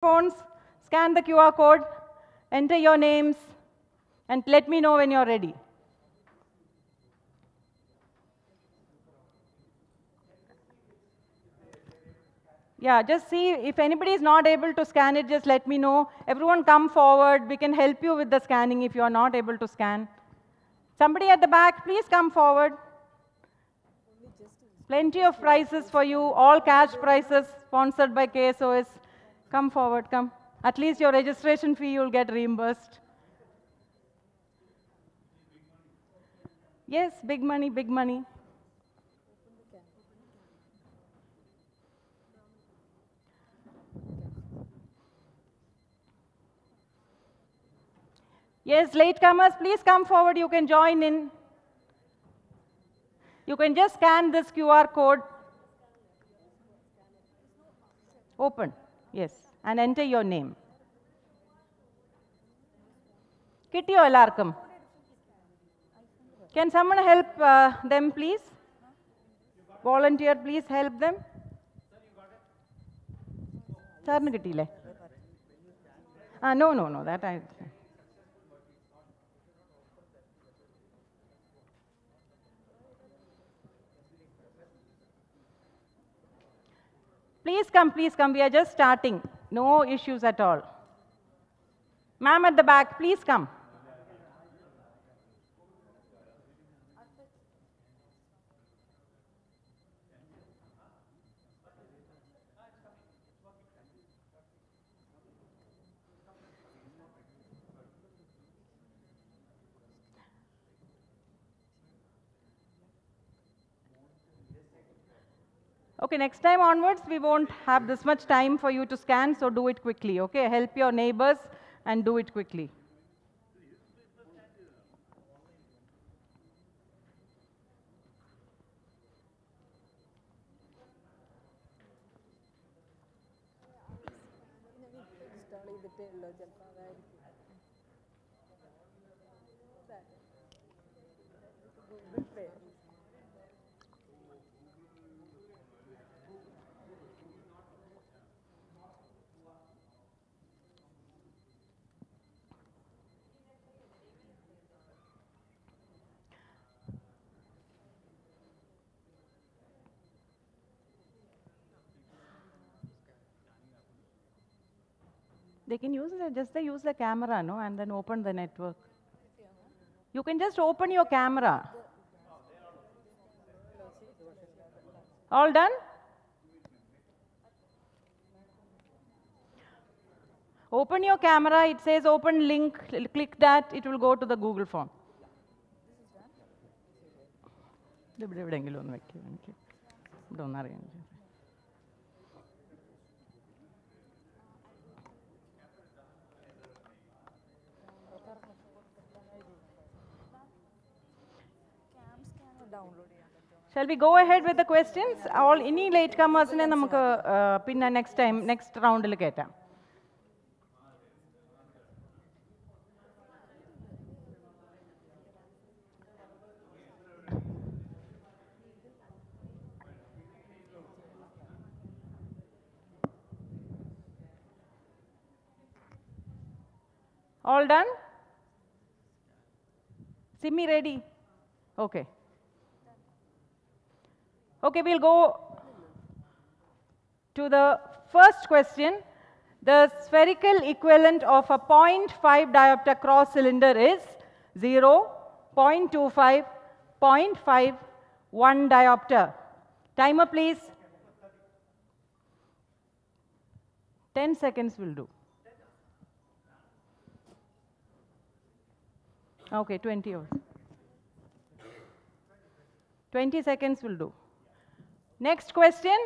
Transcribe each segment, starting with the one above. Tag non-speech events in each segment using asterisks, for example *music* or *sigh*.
phones, scan the QR code, enter your names, and let me know when you're ready. Yeah, just see if anybody is not able to scan it, just let me know. Everyone come forward. We can help you with the scanning if you are not able to scan. Somebody at the back, please come forward. Plenty of prizes for you, all cash prizes sponsored by KSOS. Come forward, come. At least your registration fee you'll get reimbursed. Yes, big money, big money. Yes, latecomers, please come forward. You can join in. You can just scan this QR code. Open, yes, and enter your name. കിട്ടിയോ എല്ലാവർക്കും Can someone help uh, them, please? Volunteer, please help them. സാറിന് കിട്ടിയില്ലേ ആ no no know that I Please come, please come. We are just starting. No issues at all. Ma'am at the back, please come. Okay, next time onwards, we won't have this much time for you to scan, so do it quickly, okay? Help your neighbors and do it quickly. They can use the, just they use the camera, no, and then open the network. You can just open your camera. All done? Open your camera, it says open link, Cl- click that, it will go to the Google form. ഇത് ഇവിടെ എവിടെയെങ്കിലും ഒന്ന് വെക്കുക എനിക്ക് ഇവിടെ ഒന്ന് അറിയാൻ download ചെയ്യാൻ പറ്റുമോ Shall we go ahead with the questions? All ഇനി ലേറ്റ് കമേഴ്സിനെ നമുക്ക് ആ, പിന്നെ നെക്സ്റ്റ് ടൈം നെക്സ്റ്റ് റൗണ്ടിൽ കയറ്റാം All done? Simi ready? Okay. Okay, we'll go to the first question. The spherical equivalent of a 0.5 diopter cross cylinder is 0, 0.25, 0.5, 1 diopter. Timer, please. 10 seconds will do. Okay, 20 hours. 20 seconds will do. Next question.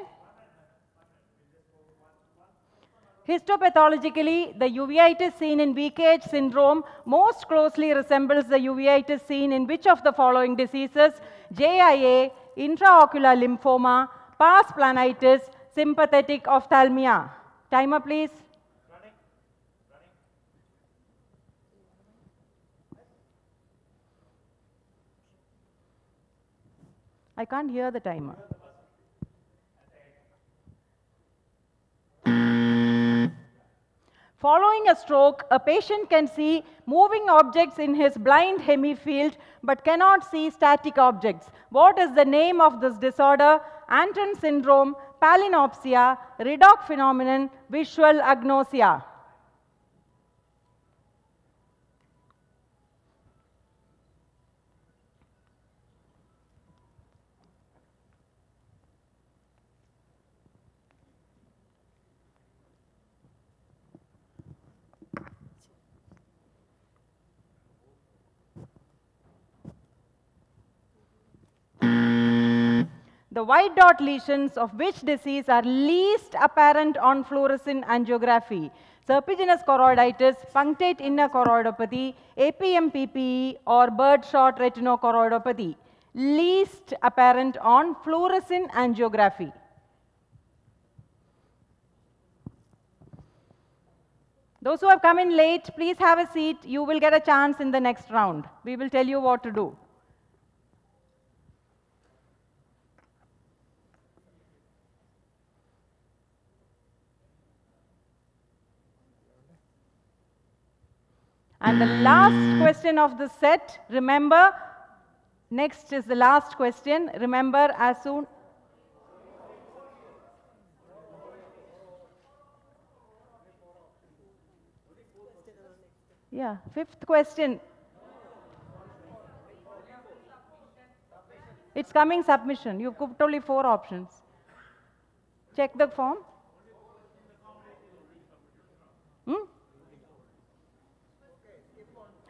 Histopathologically, the uveitis seen in VKH syndrome most closely resembles the uveitis seen in which of the following diseases? JIA, intraocular lymphoma, pars planitis, sympathetic ophthalmia. Timer, please. I can't hear the timer. Following a stroke, a patient can see moving objects in his blind hemifield but cannot see static objects. What is the name of this disorder? Anton syndrome, palinopsia, Riddoch phenomenon, visual agnosia. The white dot lesions of which disease are least apparent on fluorescein angiography? Serpiginous choroiditis, punctate inner choroidopathy, APM-PPE or birdshot retinochoroidopathy. Least apparent on fluorescein angiography. Those who have come in late, please have a seat. You will get a chance in the next round. We will tell you what to do. And the last question of the set, remember, next is the last question. Remember, as soon. Yeah, fifth question. It's coming submission. You've got only four options. Check the form.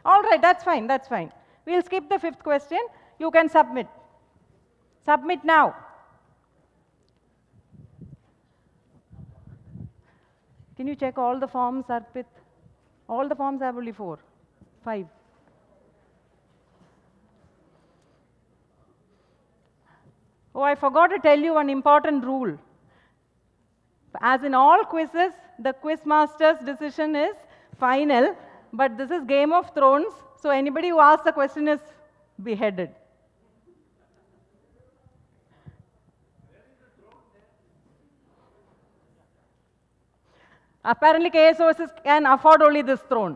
All right, that's fine, that's fine. We'll skip the fifth question. You can submit. Submit now. Can you check all the forms, Arpit? All the forms have only four, five. Oh, I forgot to tell you one important rule. As in all quizzes, the quiz master's decision is final, but this is Game of Thrones, so anybody who asks the question is beheaded. Apparently, KS Sources can afford only this throne.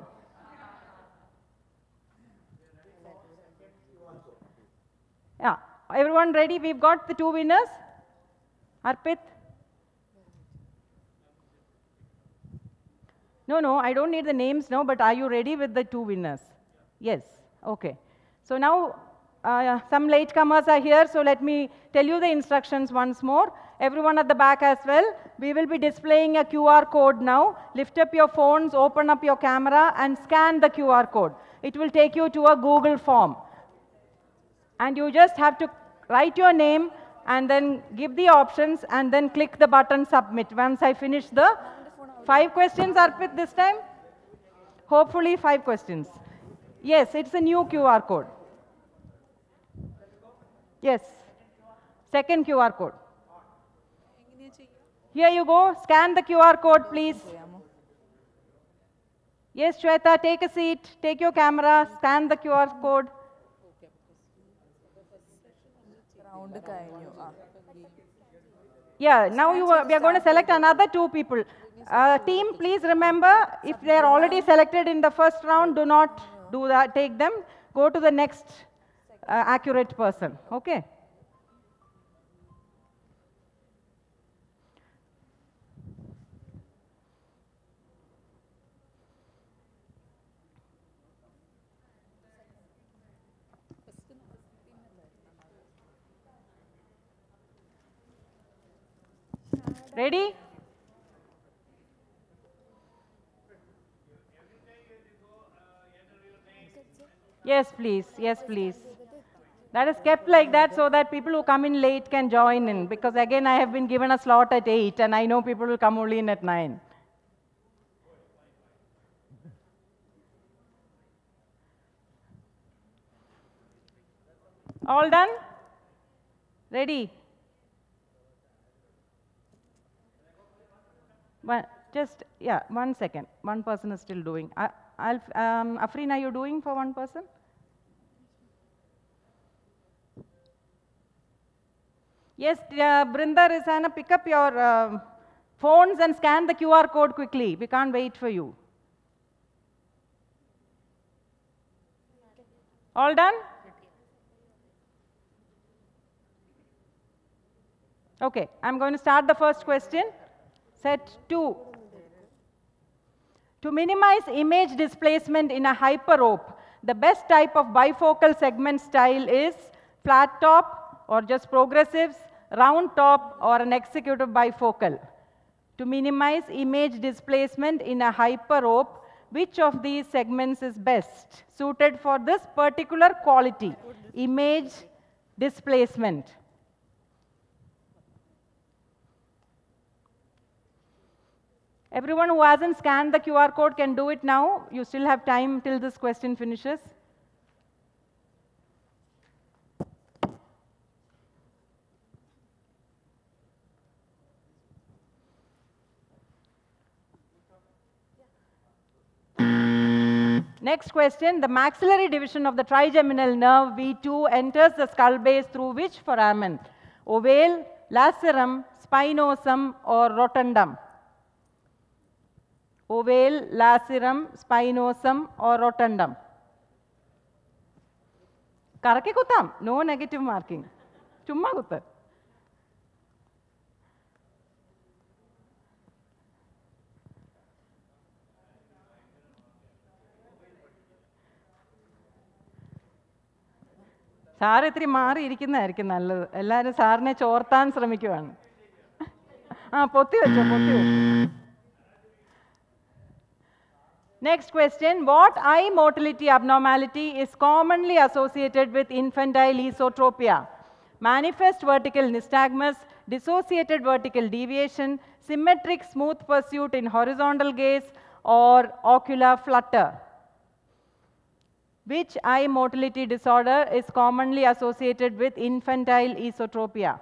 Yeah, everyone ready? We've got the two winners. Arpit? No, no, I don't need the names now, but are you ready with the two winners? Yes, okay. So now uh, some latecomers are here, so let me tell you the instructions once more. Everyone at the back as well. We will be displaying a QR code now. Lift up your phones, open up your camera, and scan the QR code. It will take you to a Google form. And you just have to write your name and then give the options and then click the button submit. Once I finish the Five questions, Arpit, this time? Hopefully five questions. Yes, it's a new QR code. Yes. Second QR code. Here you go. Scan the QR code, please. Yes, Shweta, take a seat. Take your camera. Scan the QR code. Yeah, now you are, we are going to select another two people. Uh, team, please remember, if they are already selected in the first round, do not do that, take them. Go to the next uh, accurate person. Okay? Ready? Yes, please. Yes, please. That is kept like that so that people who come in late can join in. Because again, I have been given a slot at 8 and I know people will come only in at 9. All done? Ready? One, just, yeah, one second. One person is still doing. I, I'll, um, are you doing for one person? Yes, uh, Brinda Rizana, pick up your uh, Phones and scan the QR code quickly. We can't wait for you. All done? Okay, I'm going to start the first question. Set 2. To minimize image displacement in a hyperope, the best type of bifocal segment style is flat top or just progressives, round top or an executive bifocal. To minimize image displacement in a hyperope, which of these segments is best suited for this particular quality, image displacement? Everyone who hasn't scanned the QR code can do it now. You still have time till this question finishes. Next question, the maxillary division of the trigeminal nerve V2 enters the skull base through which foramen? Ovale, lacerum, spinosum or rotundum? Ovale, lacerum, spinosum or rotundum? Karake kutam, no negative marking. Chumma kutam. Sir ഇത്തിരി മാറിയിരിക്കുന്നതായിരിക്കും നല്ലത്. എല്ലാവരും സാറിനെ ചോർത്താൻ ശ്രമിക്കുവാണ്. ആ പൊത്തി വെച്ചോ പൊത്തി next question what eye motility abnormality is commonly associated with infantile esotropia manifest vertical nystagmus dissociated vertical deviation symmetric smooth pursuit in horizontal gaze or ocular flutter Which eye motility disorder is commonly associated with infantile esotropia?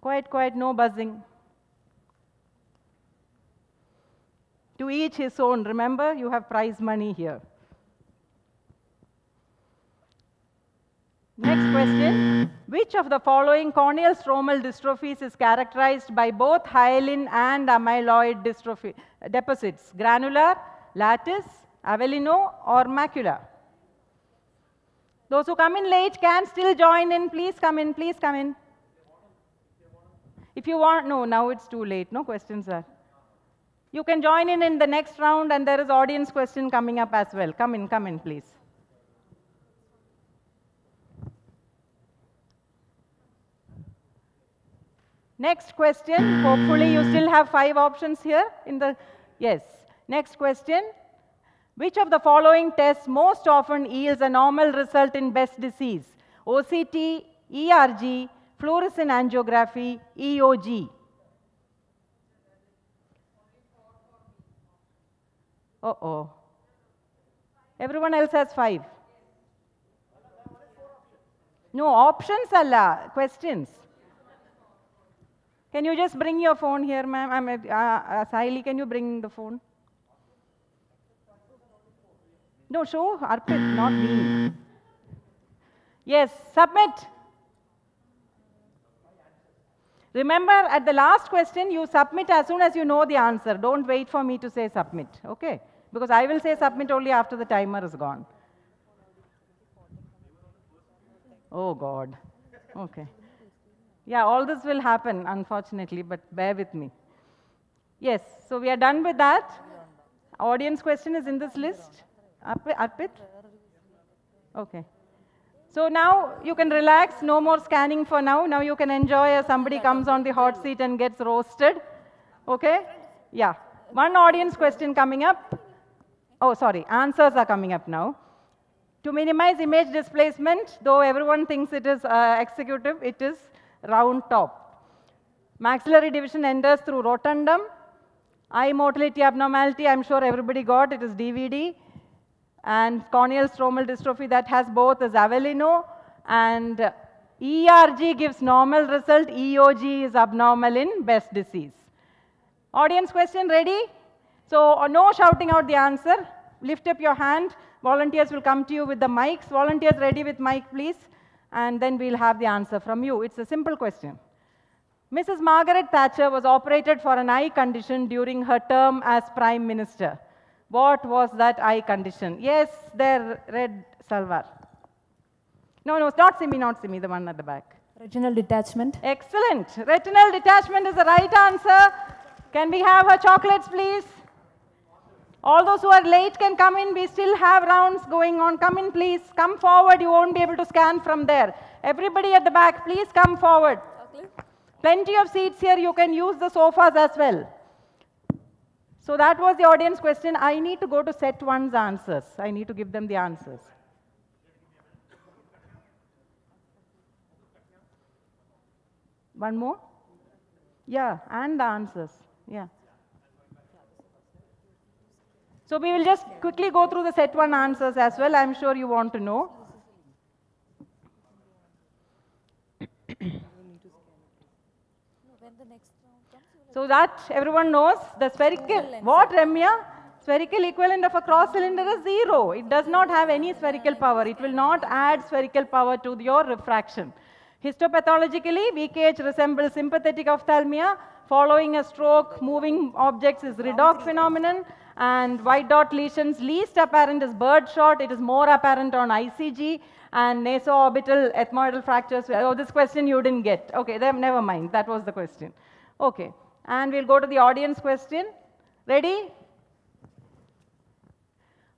Quiet, quiet, no buzzing. To each his own. Remember, you have prize money here. Next question. Which of the following corneal stromal dystrophies is characterized by both hyalin and amyloid dystrophy deposits? Granular, lattice, avellino, or macula. Those who come in late can still join in. Please come in. Please come in. If you want, no, now it's too late. No questions are. You can join in in the next round, and there is audience question coming up as well. Come in, come in, please. Next question. Hopefully, you still have five options here in the. Yes. Next question. Which of the following tests most often yields a normal result in Best disease? OCT, ERG, fluorescent angiography, EOG. Uh oh. Everyone else has five. No, options alla, questions. Can you just bring your phone here, ma'am? I'm, uh, uh, can you bring the phone? No, show Arpit, not me. Yes, submit. Remember, at the last question, you submit as soon as you know the answer. Don't wait for me to say submit, okay? Because I will say submit only after the timer is gone. Oh, God. Okay. Yeah, all this will happen, unfortunately, but bear with me. Yes, so we are done with that. Audience question is in this list. Arpit? Okay. So now you can relax, no more scanning for now. Now you can enjoy as somebody comes on the hot seat and gets roasted. Okay? Yeah. One audience question coming up. Oh, sorry, answers are coming up now. To minimize image displacement, though everyone thinks it is uh, executive, it is round top. Maxillary division enters through rotundum. Eye motility abnormality, I'm sure everybody got, it is DVD and corneal stromal dystrophy that has both is Avellino and ERG gives normal result, EOG is abnormal in Best disease. Audience question ready? So no shouting out the answer. Lift up your hand. Volunteers will come to you with the mics. Volunteers ready with mic please. And then we'll have the answer from you. It's a simple question. Mrs. Margaret Thatcher was operated for an eye condition during her term as Prime Minister. What was that eye condition? Yes, there, red salwar. No, no, it's not Simi, not Simi, the one at the back. Retinal detachment. Excellent. Retinal detachment is the right answer. Can we have her chocolates, please? All those who are late can come in. We still have rounds going on. Come in, please. Come forward. You won't be able to scan from there. Everybody at the back, please come forward. Plenty of seats here. You can use the sofas as well. So that was the audience question. I need to go to set one's answers. I need to give them the answers. One more? Yeah, and the answers. Yeah. So we will just quickly go through the set one answers as well. I'm sure you want to know. So that everyone knows the spherical, what Ramya? Spherical equivalent of a cross cylinder is zero. It does not have any spherical power. It will not add spherical power to your refraction. Histopathologically, VKH resembles sympathetic ophthalmia. Following a stroke, moving objects is Riddoch phenomenon. And white dot lesions, least apparent is birdshot. It is more apparent on ICG. And naso-orbital ethmoidal fractures. Oh, this question you didn't get. Okay, then never mind. That was the question. Okay. And we'll go to the audience question. Ready?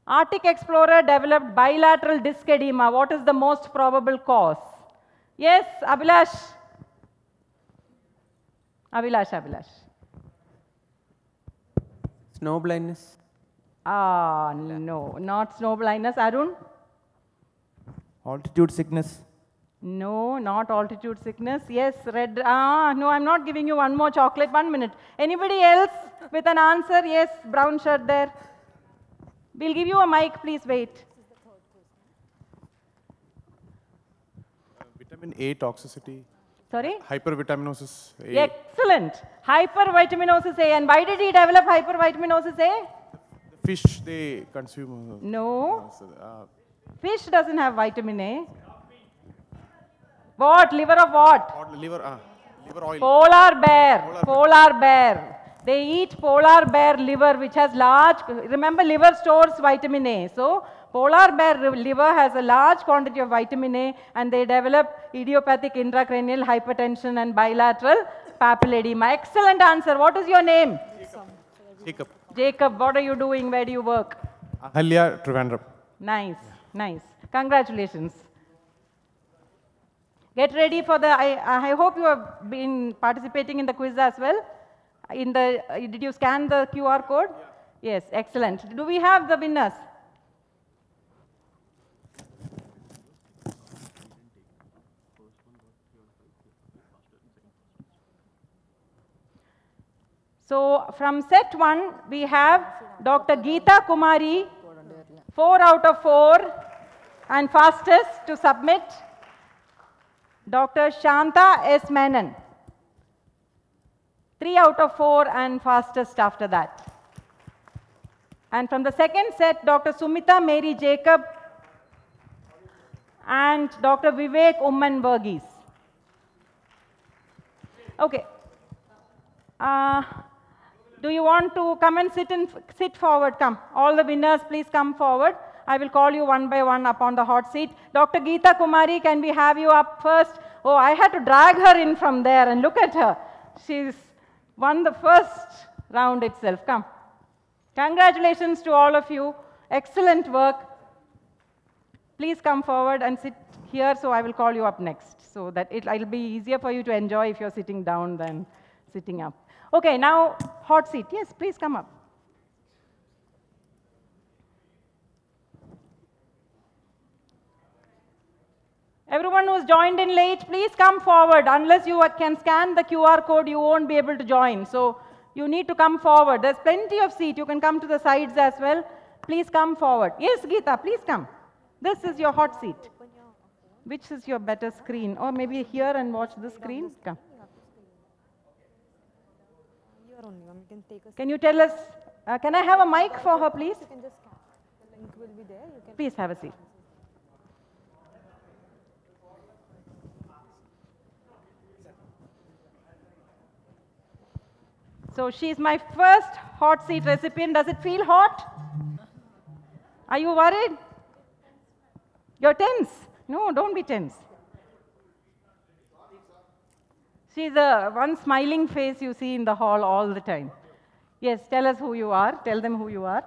Arctic explorer developed bilateral disc edema. What is the most probable cause? Yes, Abhilash. Abhilash, Abhilash. Snow blindness. Ah, no, not snow blindness. Arun? Altitude sickness. No, not altitude sickness. Yes, red. Ah, no, I'm not giving you one more chocolate. One minute. Anybody else with an answer? Yes, brown shirt there. We'll give you a mic. Please wait. Vitamin A toxicity, Sorry? hypervitaminosis A. Excellent. Hypervitaminosis A. And why did he develop hypervitaminosis A? The fish they consume. uh, No. uh, Fish doesn't have vitamin A. What? Liver of what? liver, uh, liver oil. Polar bear. Polar bear. They eat polar bear liver, which has large. Remember, liver stores vitamin A. So, polar bear liver has a large quantity of vitamin A, and they develop idiopathic intracranial hypertension and bilateral papilledema. Excellent answer. What is your name? Jacob. Jacob. What are you doing? Where do you work? Ahalya Trivandrum. Nice, nice. Congratulations. Get ready for the, I, I hope you have been participating in the quiz as well. In the, uh, did you scan the QR code? Yes, excellent. Do we have the winners? So from set one, we have Dr. Geeta Kumari, four out of four, and fastest to submit, Dr. Shanta S. Menon. Three out of four and fastest after that. And from the second set, Dr. Sumita Mary Jacob and Dr. Vivek Umman. Okay. Uh, do you want to come and sit in, sit forward? Come. All the winners, please come forward. I will call you one by one upon the hot seat. Dr. Geeta Kumari, can we have you up first? Oh, I had to drag her in from there and look at her. She's won the first round itself. Come. Congratulations to all of you. Excellent work. Please come forward and sit here so I will call you up next so that it, it'll be easier for you to enjoy if you're sitting down than sitting up. Okay, now hot seat. Yes, please come up. Everyone who's joined in late, please come forward. Unless you can scan the QR code, you won't be able to join. So you need to come forward. There's plenty of seat. You can come to the sides as well. Please come forward. Yes, Geeta, please come. This is your hot seat. Which is your better screen? Or maybe here and watch the screen? Come. Here only, ma'am. You can take a Can you tell us, uh, can I have a mic for her, please? You can just scan. The link will be there. You can. Please have a seat. So she's my first hot seat recipient. Does it feel hot? Are you worried? You're tense. No, don't be tense. She's the one smiling face you see in the hall all the time. Yes, tell us who you are. Tell them who you are.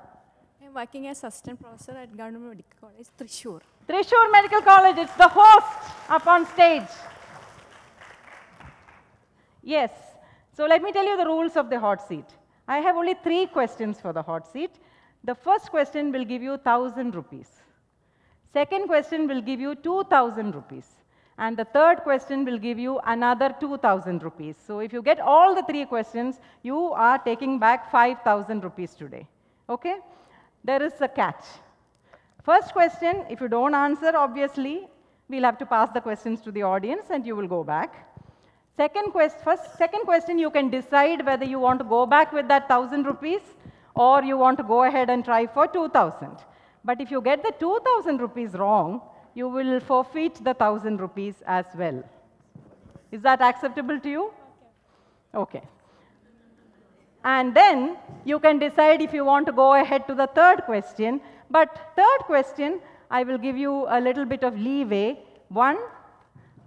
I'm working as assistant professor at Government Medical College, Thrissur. Trishur Medical College, it's the host up on stage. Yes. So let me tell you the rules of the hot seat. I have only three questions for the hot seat. The first question will give you 1000 rupees. Second question will give you 2000 rupees. And the third question will give you another 2000 rupees. So if you get all the three questions, you are taking back 5000 rupees today. Okay? There is a catch. First question, if you don't answer, obviously, we'll have to pass the questions to the audience and you will go back. Second quest, first, second question, you can decide whether you want to go back with that 1000 rupees or you want to go ahead and try for 2000. But if you get the 2000 rupees wrong, you will forfeit the 1000 rupees as well. Is that acceptable to you? Okay. And then you can decide if you want to go ahead to the third question. But third question, I will give you a little bit of leeway. One,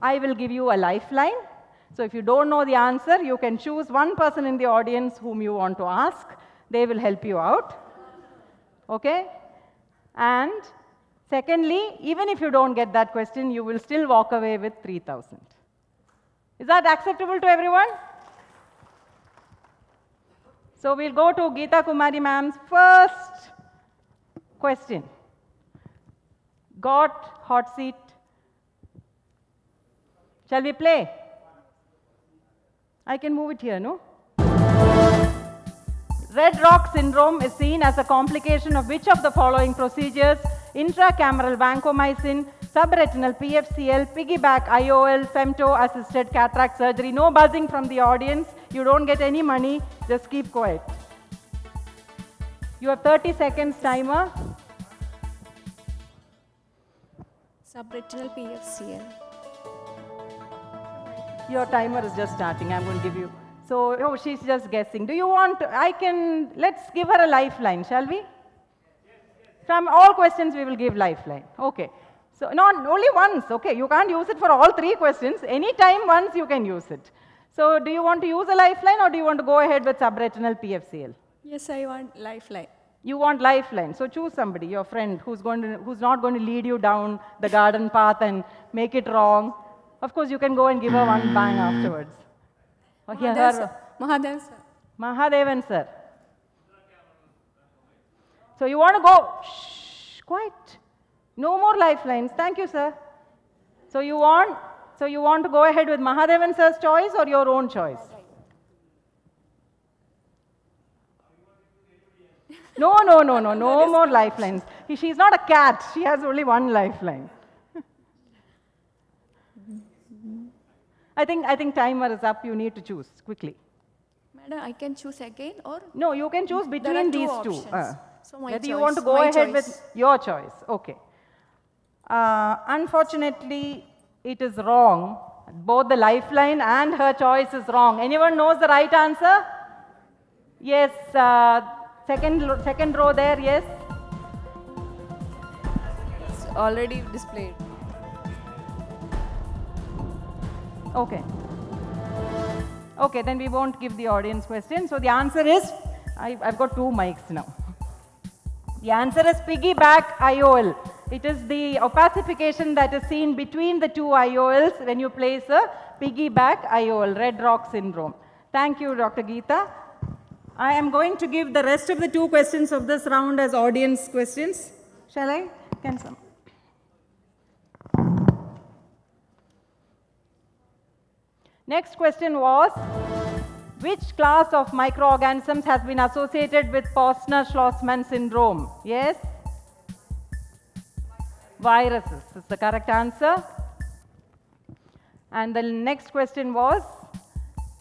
I will give you a lifeline. So if you don't know the answer, you can choose one person in the audience whom you want to ask. They will help you out. Okay? And secondly, even if you don't get that question, you will still walk away with 3000. Is that acceptable to everyone? So we'll go to Geeta Kumari ma'am's first question. Got hot seat. Shall we play? I can move it here, no? Red rock syndrome is seen as a complication of which of the following procedures? Intracameral vancomycin, subretinal PFCL, piggyback IOL, femto-assisted cataract surgery. No buzzing from the audience. You don't get any money. Just keep quiet. You have 30 seconds timer. Subretinal PFCL. Your timer is just starting. I'm going to give you. So, oh, she's just guessing. Do you want, I can, let's give her a lifeline, shall we? From all questions, we will give lifeline. Okay. So, not only once, okay. You can't use it for all three questions. Anytime once you can use it. So, do you want to use a lifeline or do you want to go ahead with subretinal PFCL? Yes, I want lifeline. You want lifeline. So choose somebody, your friend, who's, going to, who's not going to lead you down the garden path and make it wrong. Of course, you can go and give her one bang afterwards. Or hear Mahadev her. sir. Mahadev sir. Mahadevan, sir. So you want to go, shh, quiet. No more lifelines. Thank you, sir. So you want, so you want to go ahead with Mahadevan sir's choice or your own choice? No, no, no, no, no *laughs* more lifelines. She's not a cat. She has only one lifeline. I think, I think timer is up. You need to choose quickly. Madam, I can choose again or? No, you can choose There between are two these options. two. Uh, So my whether you want to go my ahead with your choice. Okay. Uh, unfortunately, it is wrong. Both the lifeline and her choice is wrong. Anyone knows the right answer? Yes. Uh, second, second row there. Yes. It's already displayed. Okay. Okay, then we won't give the audience question. So the answer is, I, I've got two mics now. The answer is piggyback IOL. It is the opacification that is seen between the two IOLs when you place a piggyback IOL, red rock syndrome. Thank you, Dr. Geeta. I am going to give the rest of the two questions of this round as audience questions. Shall I? Can some? Next question was, which class of microorganisms has been associated with Posner-Schlossman syndrome? Yes? Viruses is the correct answer. And the next question was,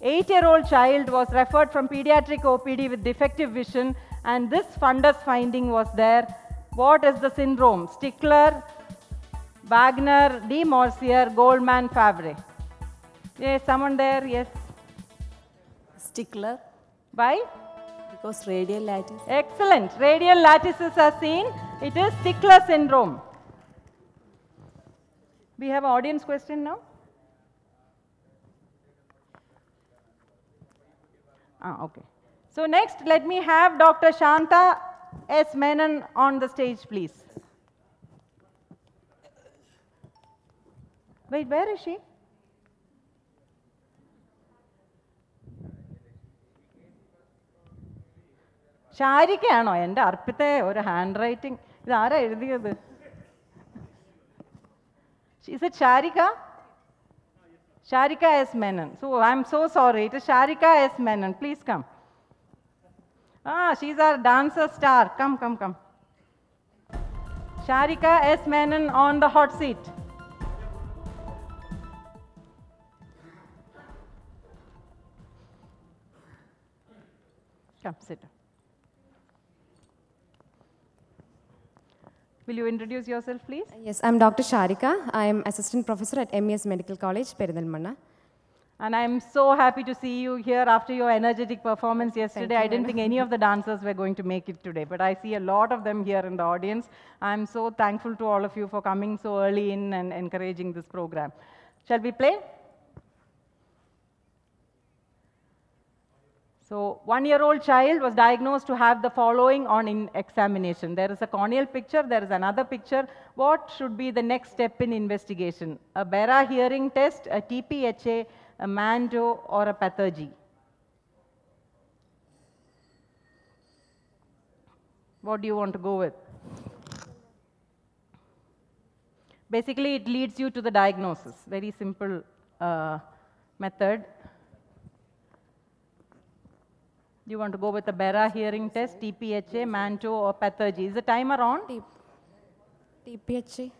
eight-year-old child was referred from pediatric OPD with defective vision and this fundus finding was there. What is the syndrome? Stickler, Wagner, De Morsier, Goldmann, Favre. Yes, someone there, yes. Stickler. By? Because radial lattice. Excellent. Radial lattices are seen. It is Stickler syndrome. We have audience question now. Ah, okay. So next, let me have Dr. Shanta S. Menon on the stage, please. Wait, where is she? ഷാരിക്കാണോ എന്റെ അർപ്പിത്തെ ഒരു hand writing ഇതാരാ എഴുതിയത്? Is it Sharika Sharika S Menon. So I'm so sorry it Sharika Sharika S Menon. Please come ah she's our dancer star come come come Sharika S Menon on the hot seat come sit. Will you introduce yourself, please? Yes, I'm Dr. Sharika. I am assistant professor at MES Medical College, Perinthalmanna. And I'm so happy to see you here after your energetic performance yesterday. I didn't think any of the *laughs* dancers were going to make it today, but I see a lot of them here in the audience. I'm so thankful to all of you for coming so early in and encouraging this program. Shall we play? So, one-year-old child was diagnosed to have the following on in examination. There is a corneal picture, there is another picture. What should be the next step in investigation? A BERA hearing test, a TPHA, a Mantoux, or a pathergy? What do you want to go with? Basically, it leads you to the diagnosis. Very simple uh, method. Do you want to go with a BERA hearing test, TPHA, Mantoux, or pathergy? Is the timer on? T- TPHA,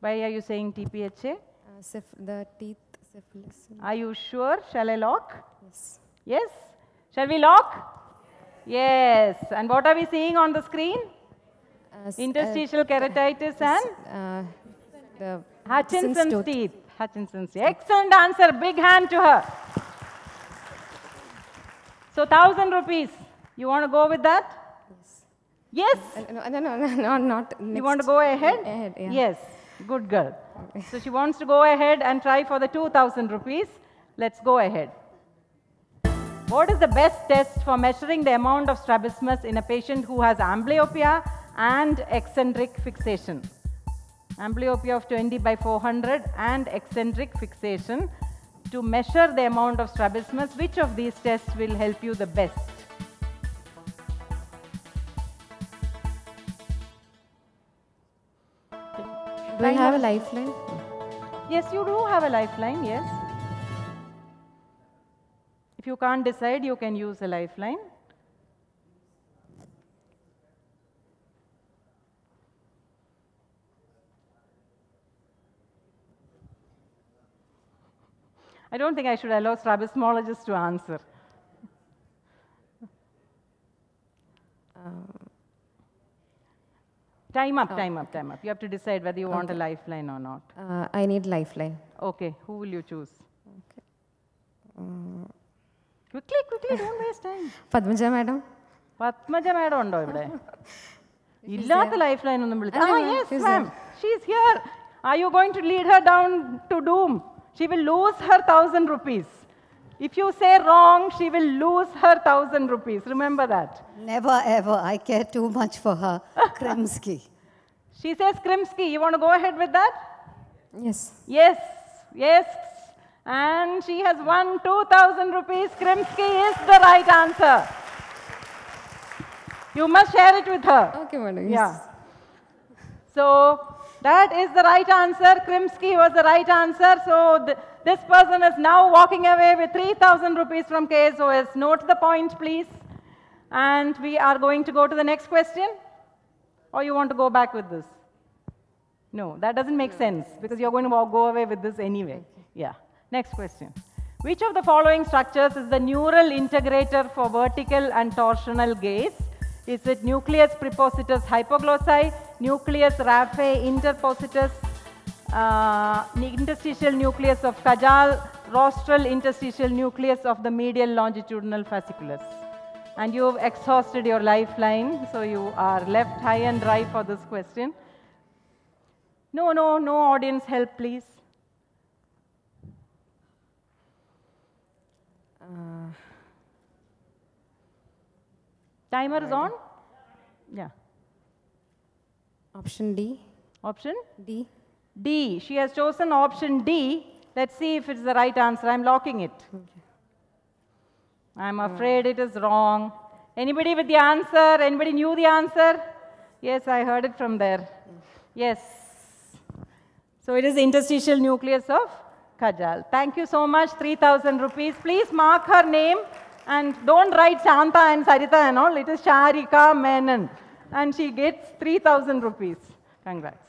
Why are you saying TPHA? uh, the teeth syphilis. Are you sure? Shall I lock? Yes. Yes? Shall we lock? Yes. And what are we seeing on the screen? Uh, s- Interstitial keratitis and uh, the Hutchinson's teeth. Hutchinson's teeth. Excellent answer. Big hand to her. So, 1000 rupees. You want to go with that? Yes. Uh, no, no, no, no, no, not. You want to go ahead? Ahead, yeah. Yes. Good girl. So she wants to go ahead and try for the 2000 rupees. Let's go ahead. What is the best test for measuring the amount of strabismus in a patient who has amblyopia and eccentric fixation? Amblyopia of 20 by 400 and eccentric fixation. To measure the amount of strabismus, which of these tests will help you the best? Do I have a lifeline? Yes, you do have a lifeline, yes. If you can't decide, you can use a lifeline. I don't think I should allow strabismologists to answer. Time up, time up, time up. You have to decide whether you want a lifeline or not. Uh, I need lifeline. Okay, who will you choose? Quickly, quickly, don't waste time. *laughs* Padmaja madam? Padmaja madam ഉണ്ടോ ഇവിടെ *laughs* ഇല്ലാത്ത life line ഒന്നും വിളിച്ചു ആ yes ma'am she's here are you going to lead Har down to dome she will lose her 1000 rupees. If you say wrong, she will lose her 1000 rupees. Remember that. Never ever. I care too much for her. *laughs* Krimsky. She says Krimsky. You want to go ahead with that? Yes. Yes. Yes. And she has won 2000 rupees. Krimsky is the right answer. You must share it with her. Okay, madam. Yes. Yeah. So that is the right answer. Krimsky was the right answer. So th- this person is now walking away with 3000 rupees from KSOS. Note the point, please. And we are going to go to the next question. Or you want to go back with this? No, that doesn't make sense because you're going to go away with this anyway. Yeah. Next question. Which of the following structures is the neural integrator for vertical and torsional gaze? Is it nucleus prepositus hypoglossi, nucleus raphe interpositus, uh, interstitial nucleus of Cajal, rostral interstitial nucleus of the medial longitudinal fasciculus. And you've exhausted your lifeline, so you are left high and dry for this question. No, no, no audience help, please. Timer is on? Yeah. Option D. Option? D. D. She has chosen option D. Let's see if it's the right answer. I'm locking it. I'm afraid it is wrong. Anybody with the answer? Anybody knew the answer? Yes, I heard it from there. Yes. So it is interstitial nucleus of Cajal. Thank you so much. 3,000 rupees. Please mark her name and don't write Shanta and Sarita and all. It is Sharika Menon. And she gets 3,000 rupees. Congrats.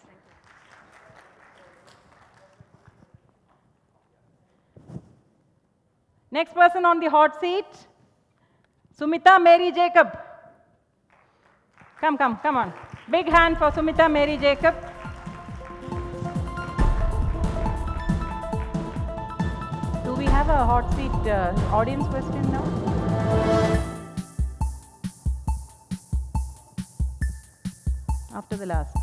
Next person on the hot seat, Sumita Mary Jacob. Come, come, come on. Big hand for Sumita Mary Jacob. Do we have a hot seat uh, audience question now? After the last.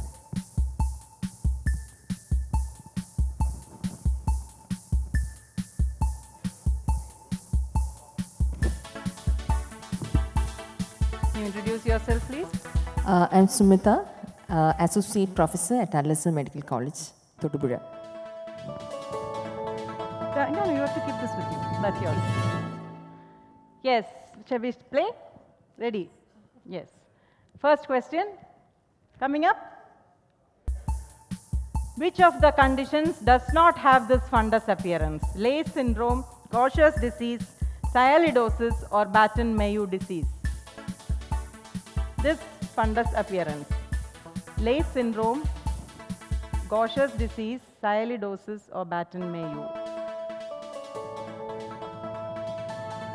Can you introduce yourself, please? Uh, I'm Sumita, uh, Associate Professor at Adolescent Medical College, Thodupuzha. Uh, No, no, you have to keep this with you. That's yours. Yes. Shall we play? Ready? Yes. First question coming up. Which of the conditions does not have this fundus appearance? Leigh syndrome, Gaucher's disease, sialidosis, or Batten-Mayou disease? This fundus appearance. Leigh syndrome, Gaucher's disease, sialidosis, or Batten-Mayou?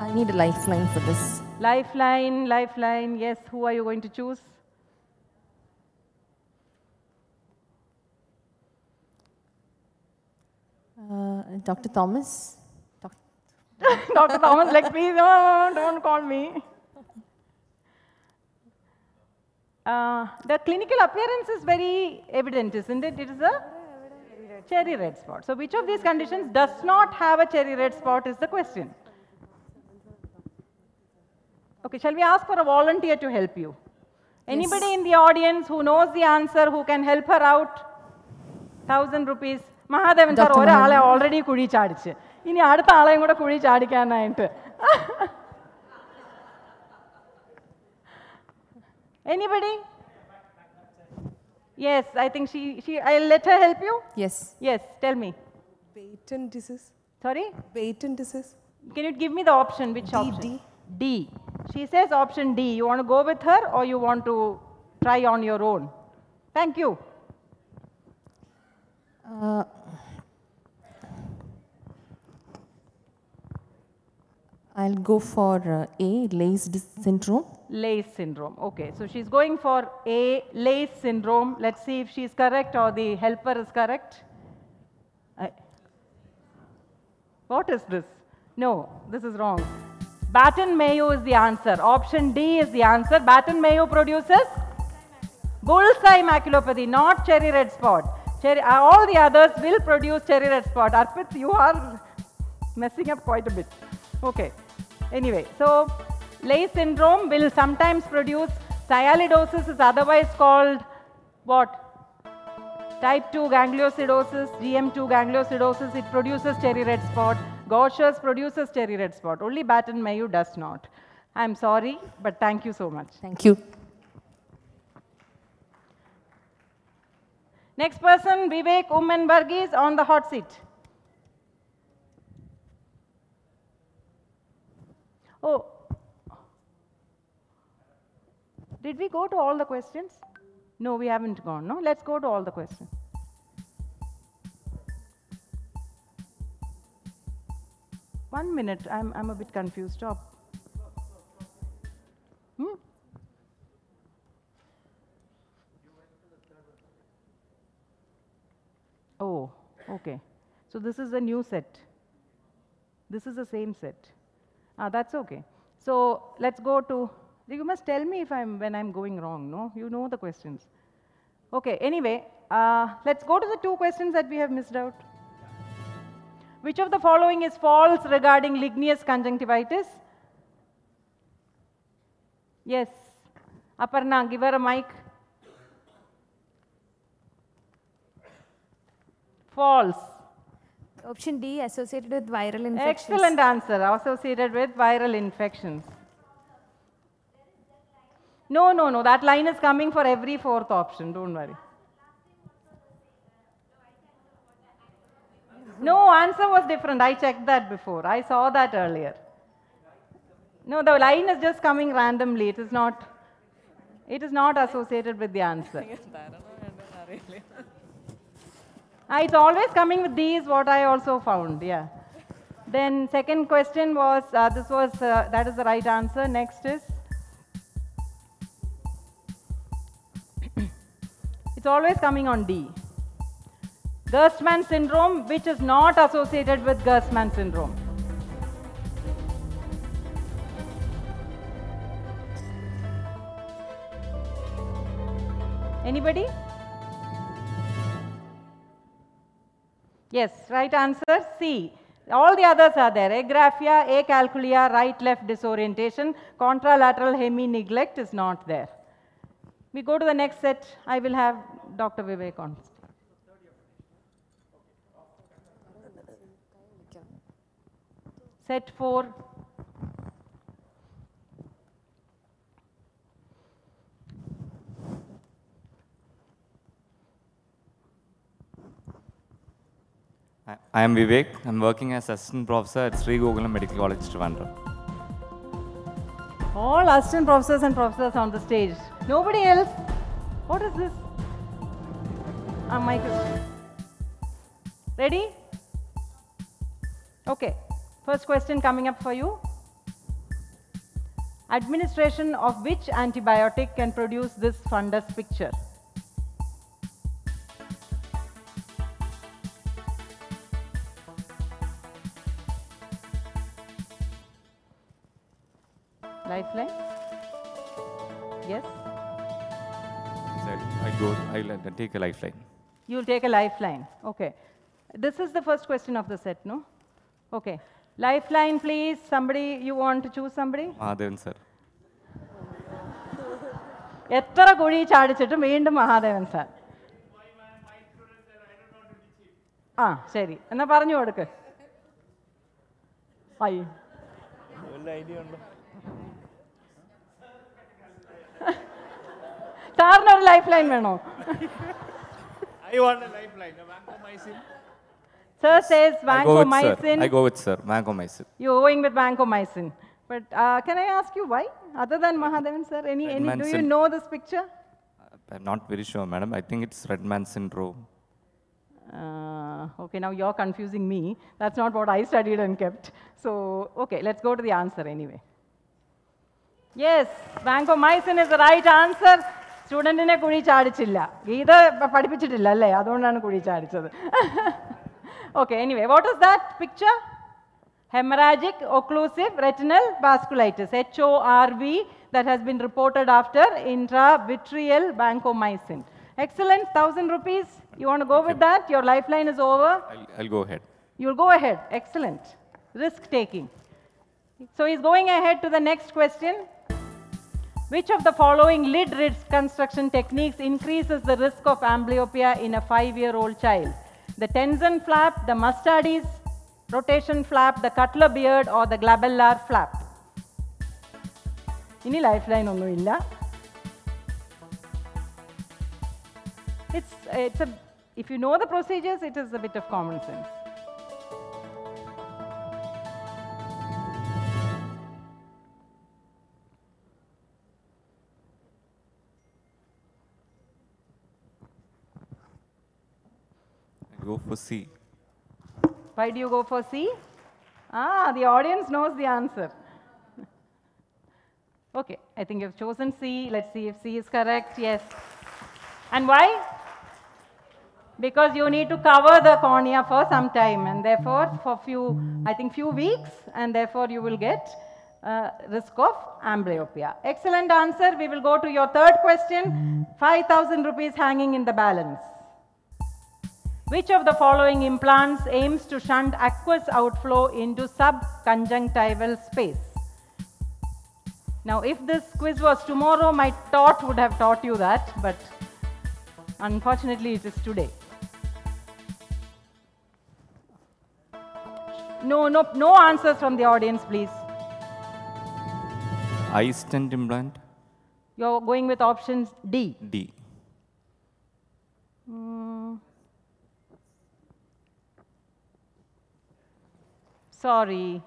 I need a lifeline for this. Lifeline, lifeline, yes. Who are you going to choose? Uh, Dr. Thomas? Dr. *laughs* Dr. Thomas, like, please, no, don't call me. Uh, the clinical appearance is very evident, isn't it? It is a cherry red spot. So which of these conditions does not have a cherry red spot is the question. Okay, shall we ask for a volunteer to help you? Anybody yes. in the audience who knows the answer, who can help her out? Thousand rupees. Mahadevan sir ഒരാളെ already കുഴി ചാടിച്ച് ഇനി അടുത്ത ആളെയും കൂടെ കുഴി anybody yes i think she she i'll let her help you yes yes tell me Batten disease. Sorry? Batten disease. Can you give me the option? Which D, option? D. D. She says option D. You want to go with her or you want to try on your own? Thank you. Uh, I'll go for uh, A, dis- syndrome. Leigh syndrome. Okay, so she's going for A, Leigh syndrome. Let's see if she's correct or the helper is correct. What is this? No, this is wrong. Batten Mayou is the answer. Option D is the answer. Batten Mayou produces bullseye maculopathy, not cherry red spot. Cherry, uh, all the others will produce cherry red spot. Arpit, you are messing up quite a bit. Okay. Anyway, so Leigh syndrome will sometimes produce sialidosis is otherwise called what? Type 2 gangliosidosis, GM2 gangliosidosis, it produces cherry red spot. Gaucher's produces cherry red spot. Only Batten Mayou does not. I'm sorry, but thank you so much. Thank you. Next person, Vivek Umman Varghese on the hot seat. Oh, did we go to all the questions? No, we haven't gone. No, let's go to all the questions. One minute, I'm, I'm a bit confused. Stop. Hmm? Oh, okay. So this is a new set. This is the same set. Ah, that's okay. So let's go to, you must tell me if I'm, when I'm going wrong, no? You know the questions. Okay, anyway, uh, let's go to the two questions that we have missed out. Which of the following is false regarding ligneous conjunctivitis? Yes. Aparna, give her a mic. False. Option D associated with viral infections. Excellent answer. Associated with viral infections. No, no, no. That line is coming for every fourth option. Don't worry. No, answer was different. I checked that before. I saw that earlier. No, the line is just coming randomly. It is not. It is not associated with the answer. *laughs* Ah, it's always coming with these, what I also found, yeah. Then second question was, uh, this was, uh, that is the right answer. Next is, *coughs* it's always coming on D. Gerstmann syndrome, which is not associated with Gerstmann syndrome. Anybody? Yes, right answer C. All the others are there. Agraphia, acalculia, right-left disorientation, contralateral hemi-neglect is not there. We go to the next set. I will have Dr. Vivek on. Set 4. I am Vivek. I'm working as assistant professor at Sri Gokulam Medical College, Trivandrum. All assistant professors and professors on the stage. Nobody else? What is this? Ah, Michael. Ready? Okay. First question coming up for you. Administration of which antibiotic can produce this fundus picture? Lifeline? Yes? I go, I'll and take a lifeline. You'll take a lifeline. Okay. This is the first question of the set, no? Okay. Lifeline, please. Somebody, you want to choose somebody? Mahadevan sir. എത്ര കുഴി ചാടിച്ചിട്ടും വീണ്ടും Mahadevan sir ആ ശരി എന്നാ പറഞ്ഞു കൊടുക്ക് അയ്യോ സാറിന് ഒരു ലൈഫ് ലൈൻ വേണോ I want a lifeline. A vancomycin. Sir says I go with sir. vancomycin I go with sir. Vancomycin. You're going with vancomycin. But uh, can I ask you why? Other than Mahadevan, sir, any, any do you Redmanson. know this picture? I'm not very sure, madam. I think it's Redman syndrome. Uh, okay, now you're confusing me. That's not what I studied and kept. So, okay, let's go to the answer anyway. Yes, vancomycin is the right answer. സ്റ്റുഡൻറ്റിനെ കുഴി ചാടിച്ചില്ല ഗീത പ- പഠിപ്പിച്ചിട്ടില്ല അല്ലേ അതുകൊണ്ടാണ് കുഴി ചാടിച്ചത് *laughs* okay anyway what is that picture hemorrhagic occlusive retinal vasculitis HORV that has been reported after intravitreal vancomycin. Excellent, 1000 rupees. You want to go with that? Your lifeline is over. I'll, I'll go ahead. You'll go ahead. Excellent. Risk taking. So he's going ahead to the next question. Which of the following lid ridge construction techniques increases the risk of amblyopia in a five-year-old child? The Tenzel flap, the Mustardé rotation flap, the Cutler-Beard or the glabellar flap? ഇനി lifeline the it's, it's a, if you know the procedures, it is a bit of common sense. Go for C. Why do you go for C? Ah, the audience knows the answer. *laughs* Okay, I think you've chosen C. Let's see if C is correct. Yes. And why? because you need to cover the cornea for some time and therefore for few, I think few weeks and therefore you will get uh, risk of amblyopia. Excellent answer. We will go to your third question. 5000 rupees hanging in the balance. Which of the following implants aims to shunt aqueous outflow into subconjunctival space? Now, if this quiz was tomorrow, my taught would have taught you that, but unfortunately, it is today. No, no, no answers from the audience, please. iStent implant? You're going with options D. D. Sorry,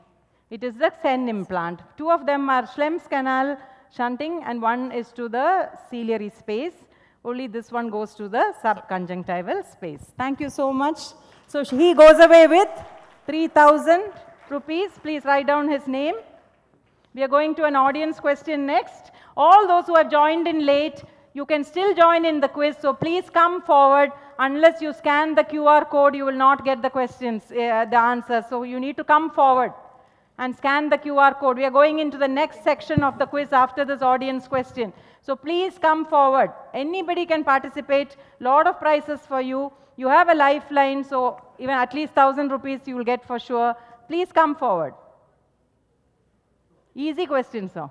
it is the XEN implant. Two of them are Schlemm's canal shunting and one is to the ciliary space. Only this one goes to the subconjunctival space. Thank you so much. So he goes away with 3000 rupees. Please write down his name. We are going to an audience question next. All those who have joined in late, you can still join in the quiz. So please come forward unless you scan the QR code, you will not get the questions, eh, uh, the answers. So you need to come forward and scan the QR code. We are going into the next section of the quiz after this audience question. So please come forward. Anybody can participate. Lot of prizes for you. You have a lifeline, so even at least 1,000 rupees you will get for sure. Please come forward. Easy question, sir.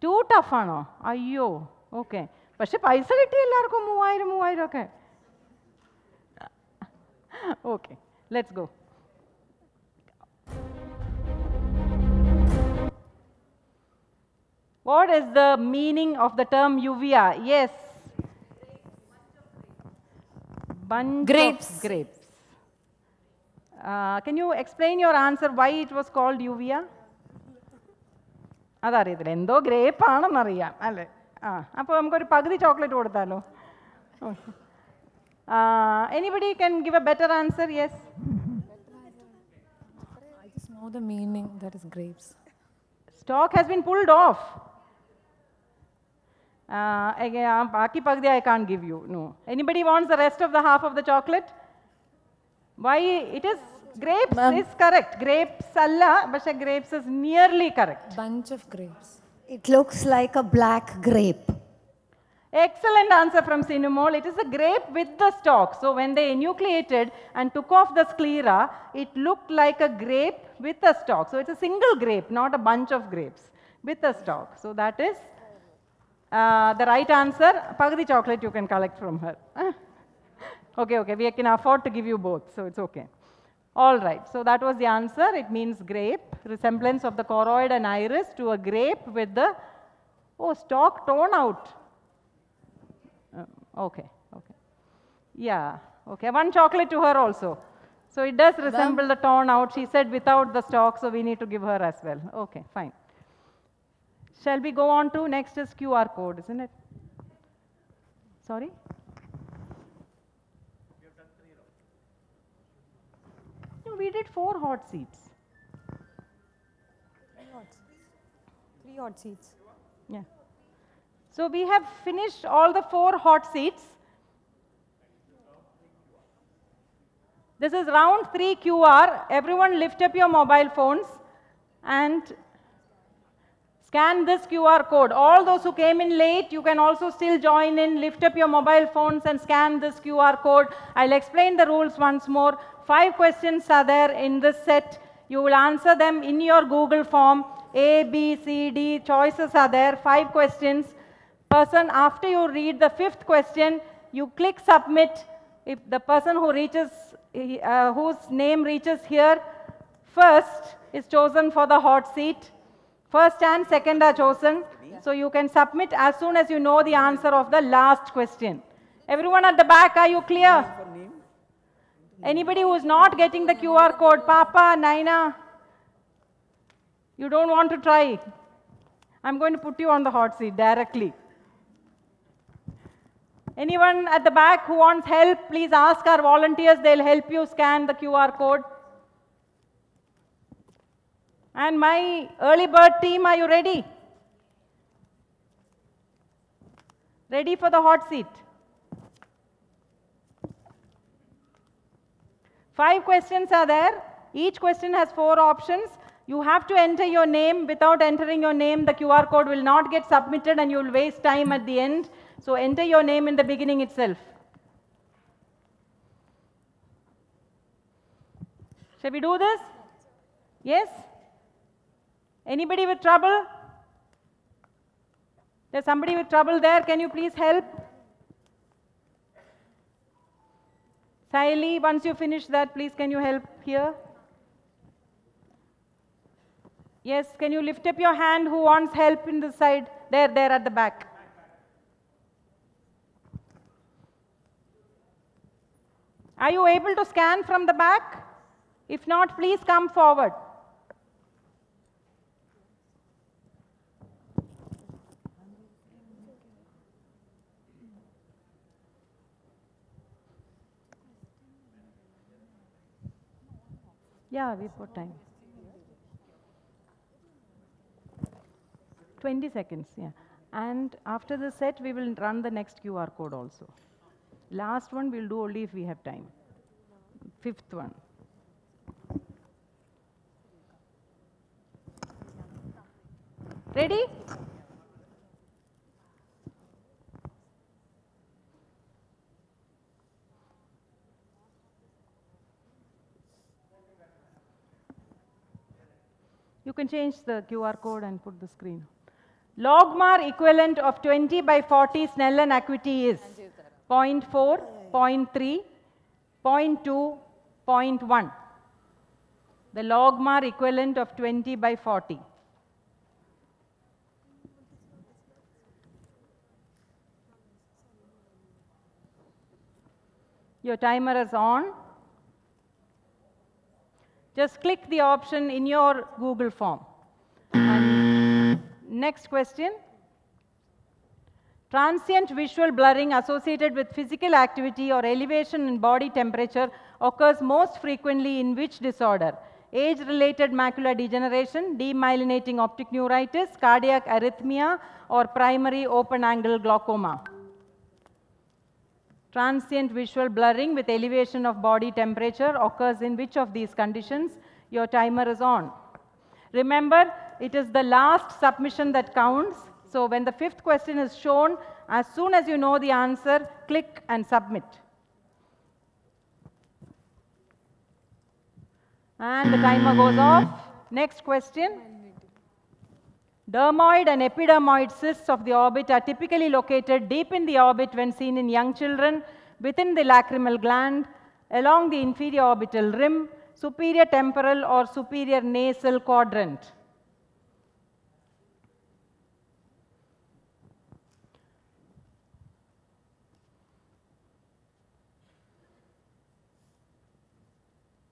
Too tough, no? Ayyo. Okay. പക്ഷെ പൈസ കിട്ടി എല്ലാവർക്കും മൂവായിരം മൂവായിരം ഒക്കെ okay let's go What is the meaning of the term uvea? Yes. Bunch grapes. Of grapes. Uh, can you explain your answer why it was called uvea? അതറിയത്തില്ല എന്തോ grape ആണെന്നറിയാം അല്ലേ ആ അപ്പോൾ നമുക്കൊരു പകുതി ചോക്ലേറ്റ് കൊടുത്താലോ anybody can give A better answer yes I just know the meaning that is grapes. stock has been pulled off. Uh, again, uh, Baki Pagdi I can't give you. No. Anybody wants the rest of the half of the chocolate? Why? It is grapes is correct. Grapes alla, but grapes is nearly correct. Bunch of grapes. It looks like a black grape. Excellent answer from Sinumol. It is a grape with the stalk. So when they enucleated and took off the sclera, it looked like a grape with a stalk. So it's a single grape, not a bunch of grapes with a stalk. So that is uh, the right answer. Pagadi chocolate you can collect from her. *laughs* okay, okay. We can afford to give you both, so it's okay. All right. So that was the answer. It means grape, resemblance of the choroid and iris to a grape with the oh stalk torn out. Uh, okay, okay. Yeah, okay. One chocolate to her also. So it does resemble the torn out. She said without the stalk, so we need to give her as well. Okay, fine. Shall we go on to next is QR code, isn't it? Sorry? We did four hot seats. Three hot seats. Yeah. So we have finished all the four hot seats. This is round 3 QR. Everyone lift up your mobile phones and scan this QR code. All those who came in late, you can also still join in, lift up your mobile phones and scan this QR code. I'll explain the rules once more. Five questions are there in this set. You will answer them in your Google form. A, B, C, D, choices are there. Five questions. Person, after you read the fifth question, you click submit. If the person who reaches, uh, whose name reaches here first is chosen for the hot seat. First and second are chosen. So you can submit as soon as you know the answer of the last question. Everyone at the back, are you clear? Anybody who is not getting the QR code, Papa, Naina, you don't want to try. I'm going to put you on the hot seat directly. Anyone at the back who wants help, please ask our volunteers. They'll help you scan the QR code. And my early bird team, are you ready? Ready for the hot seat? Five questions are there. Each question has four options. You have to enter your name. Without entering your name, the QR code will not get submitted and you will waste time at the end. So enter your name in the beginning itself. Shall we do this? Yes? Anybody with trouble? There's somebody with trouble there. Can you please help? Saili, once you finish that, please can you help here? Yes, can you lift up your hand who wants help in the side? There, there at the back. Are you able to scan from the back? If not, please come forward. Yeah, we put time. 20 seconds, yeah. And after the set, we will run the next QR code also. Last one we'll do only if we have time. Fifth one. Ready? You can change the QR code and put the screen. Logmar equivalent of 20 by 40 Snellen acuity is 0.4, 0.3, 0.2, 0.1. The logmar equivalent of 20 by 40. Your timer is on. Just click the option in your Google form. And next question. Transient visual blurring associated with physical activity or elevation in body temperature occurs most frequently in which disorder? Age-related macular degeneration, demyelinating optic neuritis, cardiac arrhythmia, or primary open-angle glaucoma. Transient visual blurring with elevation of body temperature occurs in which of these conditions? Your timer is on. Remember, it is the last submission that counts. So when the fifth question is shown, as soon as you know the answer, click and submit. And the timer goes off. Next question. Dermoid and epidermoid cysts of the orbit are typically located deep in the orbit when seen in young children, within the lacrimal gland, along the inferior orbital rim, superior temporal or superior nasal quadrant.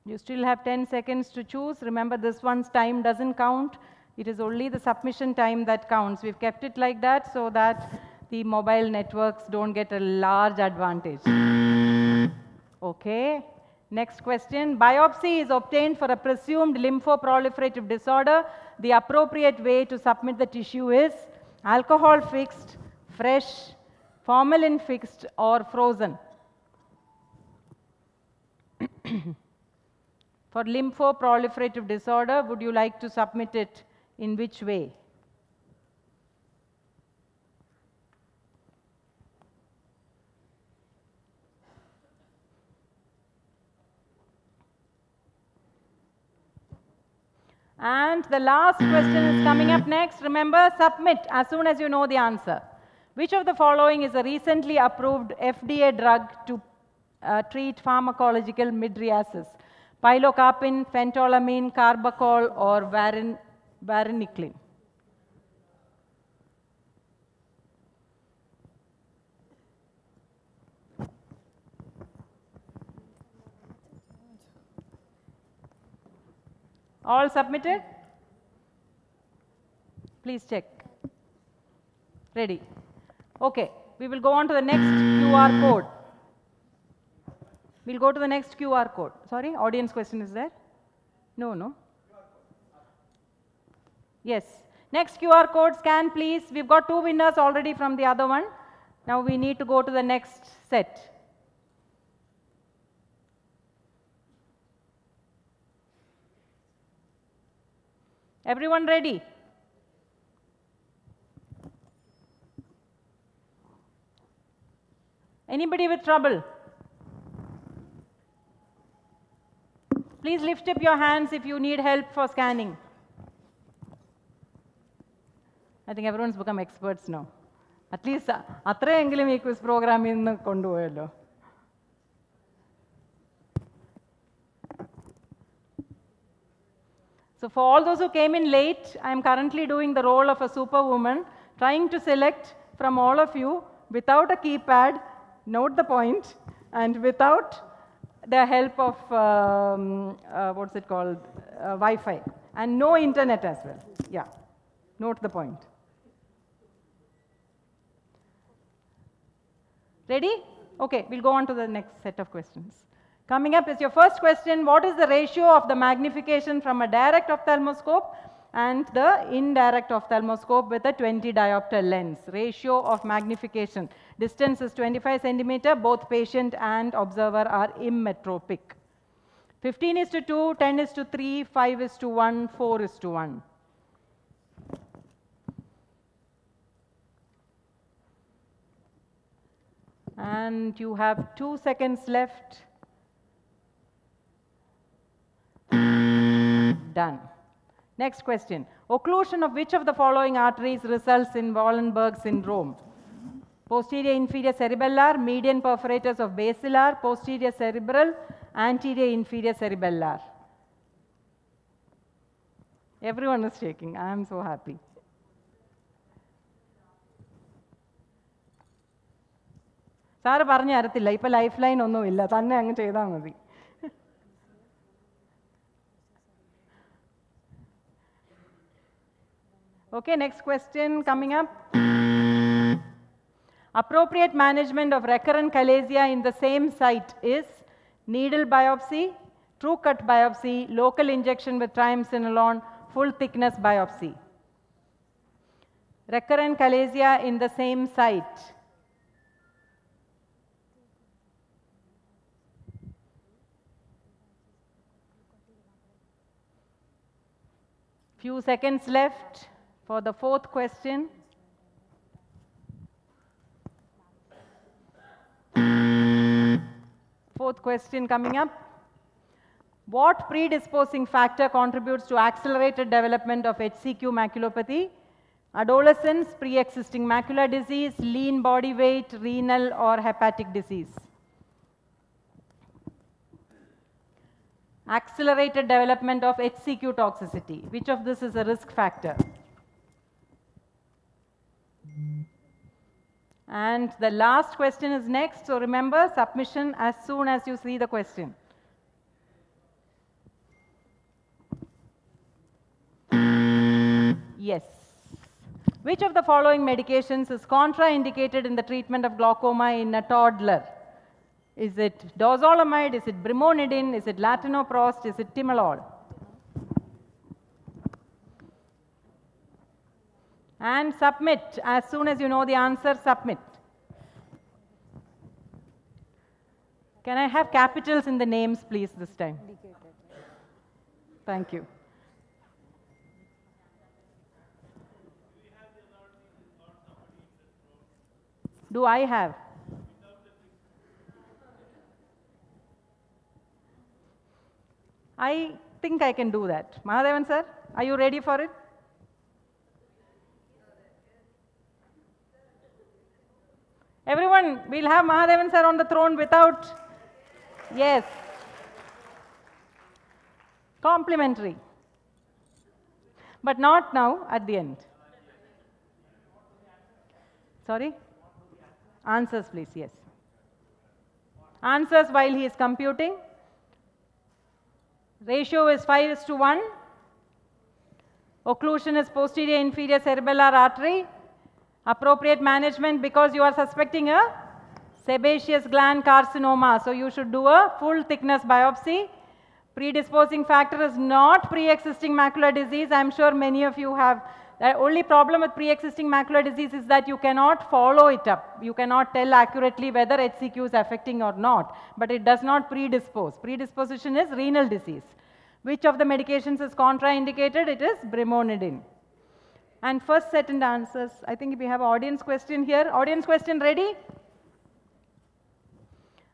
You still have 10 seconds to choose. Remember, this one's time doesn't count. It is only the submission time that counts. We've kept it like that so that the mobile networks don't get a large advantage. Okay. Next question. Biopsy is obtained for a presumed lymphoproliferative disorder. The appropriate way to submit the tissue is alcohol fixed, fresh, formalin fixed, or frozen. *coughs* For lymphoproliferative disorder, would you like to submit it in which way? And the last question is coming up next. Remember, submit as soon as you know the answer. Which of the following is a recently approved FDA drug to uh, treat pharmacological mydriasis? Pilocarpine, phentolamine, carbachol, or varin, varenicline? All submitted? Please check. Ready. Okay, we will go on to the next QR code. We'll go to the next QR code. Sorry, audience question is there? No, no. Yes. Next QR code scan please. We've got two winners already from the other one. Now we need to go to the next set. Everyone ready? Anybody with trouble? Please lift up your hands if you need help for scanning. I think everyone's become experts now. At least uh, അത്രയെങ്കിലും ഈ quiz പ്രോഗ്രാമിൽ നിന്ന് കൊണ്ടുപോയല്ലോ So for all those who came in late, I am currently doing the role of a superwoman, trying to select from all of you without a keypad, note the point, and without the help of, um, uh, what's it called, uh, Wi-Fi, and no internet as well. Yeah, note the point. Ready? Okay, we'll go on to the next set of questions. Coming up is your first question. What is the ratio of the magnification from a direct ophthalmoscope and the indirect ophthalmoscope with a 20 diopter lens? Ratio of magnification. Distance is 25 centimeter. Both patient and observer are emmetropic. 15 is to 2, 10 is to 3, 5 is to 1, 4 is to 1. And you have two seconds left. Done. Next question. Occlusion of which of the following arteries results in Wallenberg syndrome? Posterior inferior cerebellar, median perforators of basilar, posterior cerebral, anterior inferior cerebellar. Everyone is shaking. I am so happy. Sir പറഞ്ഞു തരത്തില്ല ഇപ്പം life line ഒന്നുമില്ല തന്നെ അങ്ങ് ചെയ്താൽ മതി Okay, next question coming up. Appropriate management of recurrent chalazia in the same site is needle biopsy, true cut biopsy, local injection with triamcinolone, full thickness biopsy. Recurrent chalazia in the same site. Few seconds left for the fourth question. Fourth question coming up. What predisposing factor contributes to accelerated development of HCQ maculopathy? Adolescence, pre-existing macular disease, lean body weight, renal or hepatic disease. Accelerated development of HCQ toxicity. Which of this is a risk factor? And the last question is next. So remember, submission as soon as you see the question. Yes. Which of the following medications is contraindicated in the treatment of glaucoma in a toddler? Is it dorzolamide? Is it brimonidine? Is it latanoprost? Is it timolol? And submit. As soon as you know the answer, submit. Can I have capitals in the names, please, this time? Thank you. Do I have? I think I can do that. Mahadevan sir, are you ready for it? Everyone, we'll have Mahadevan sir on the throne without, yes, complimentary. But not now, at the end. Sorry? Answers, please, yes. Answers while he is computing. Ratio is 5 is to 1. Occlusion is posterior inferior cerebellar artery. Appropriate management because you are suspecting a sebaceous gland carcinoma. So you should do a full thickness biopsy. Predisposing factor is not pre-existing macular disease. I'm sure many of you have. The only problem with pre-existing macular disease is that you cannot follow it up. You cannot tell accurately whether HCQ is affecting or not. But it does not predispose. Predisposition is renal disease. Which of the medications is contraindicated? It is brimonidine. And first set and answers. I think we have audience question here. Audience question ready?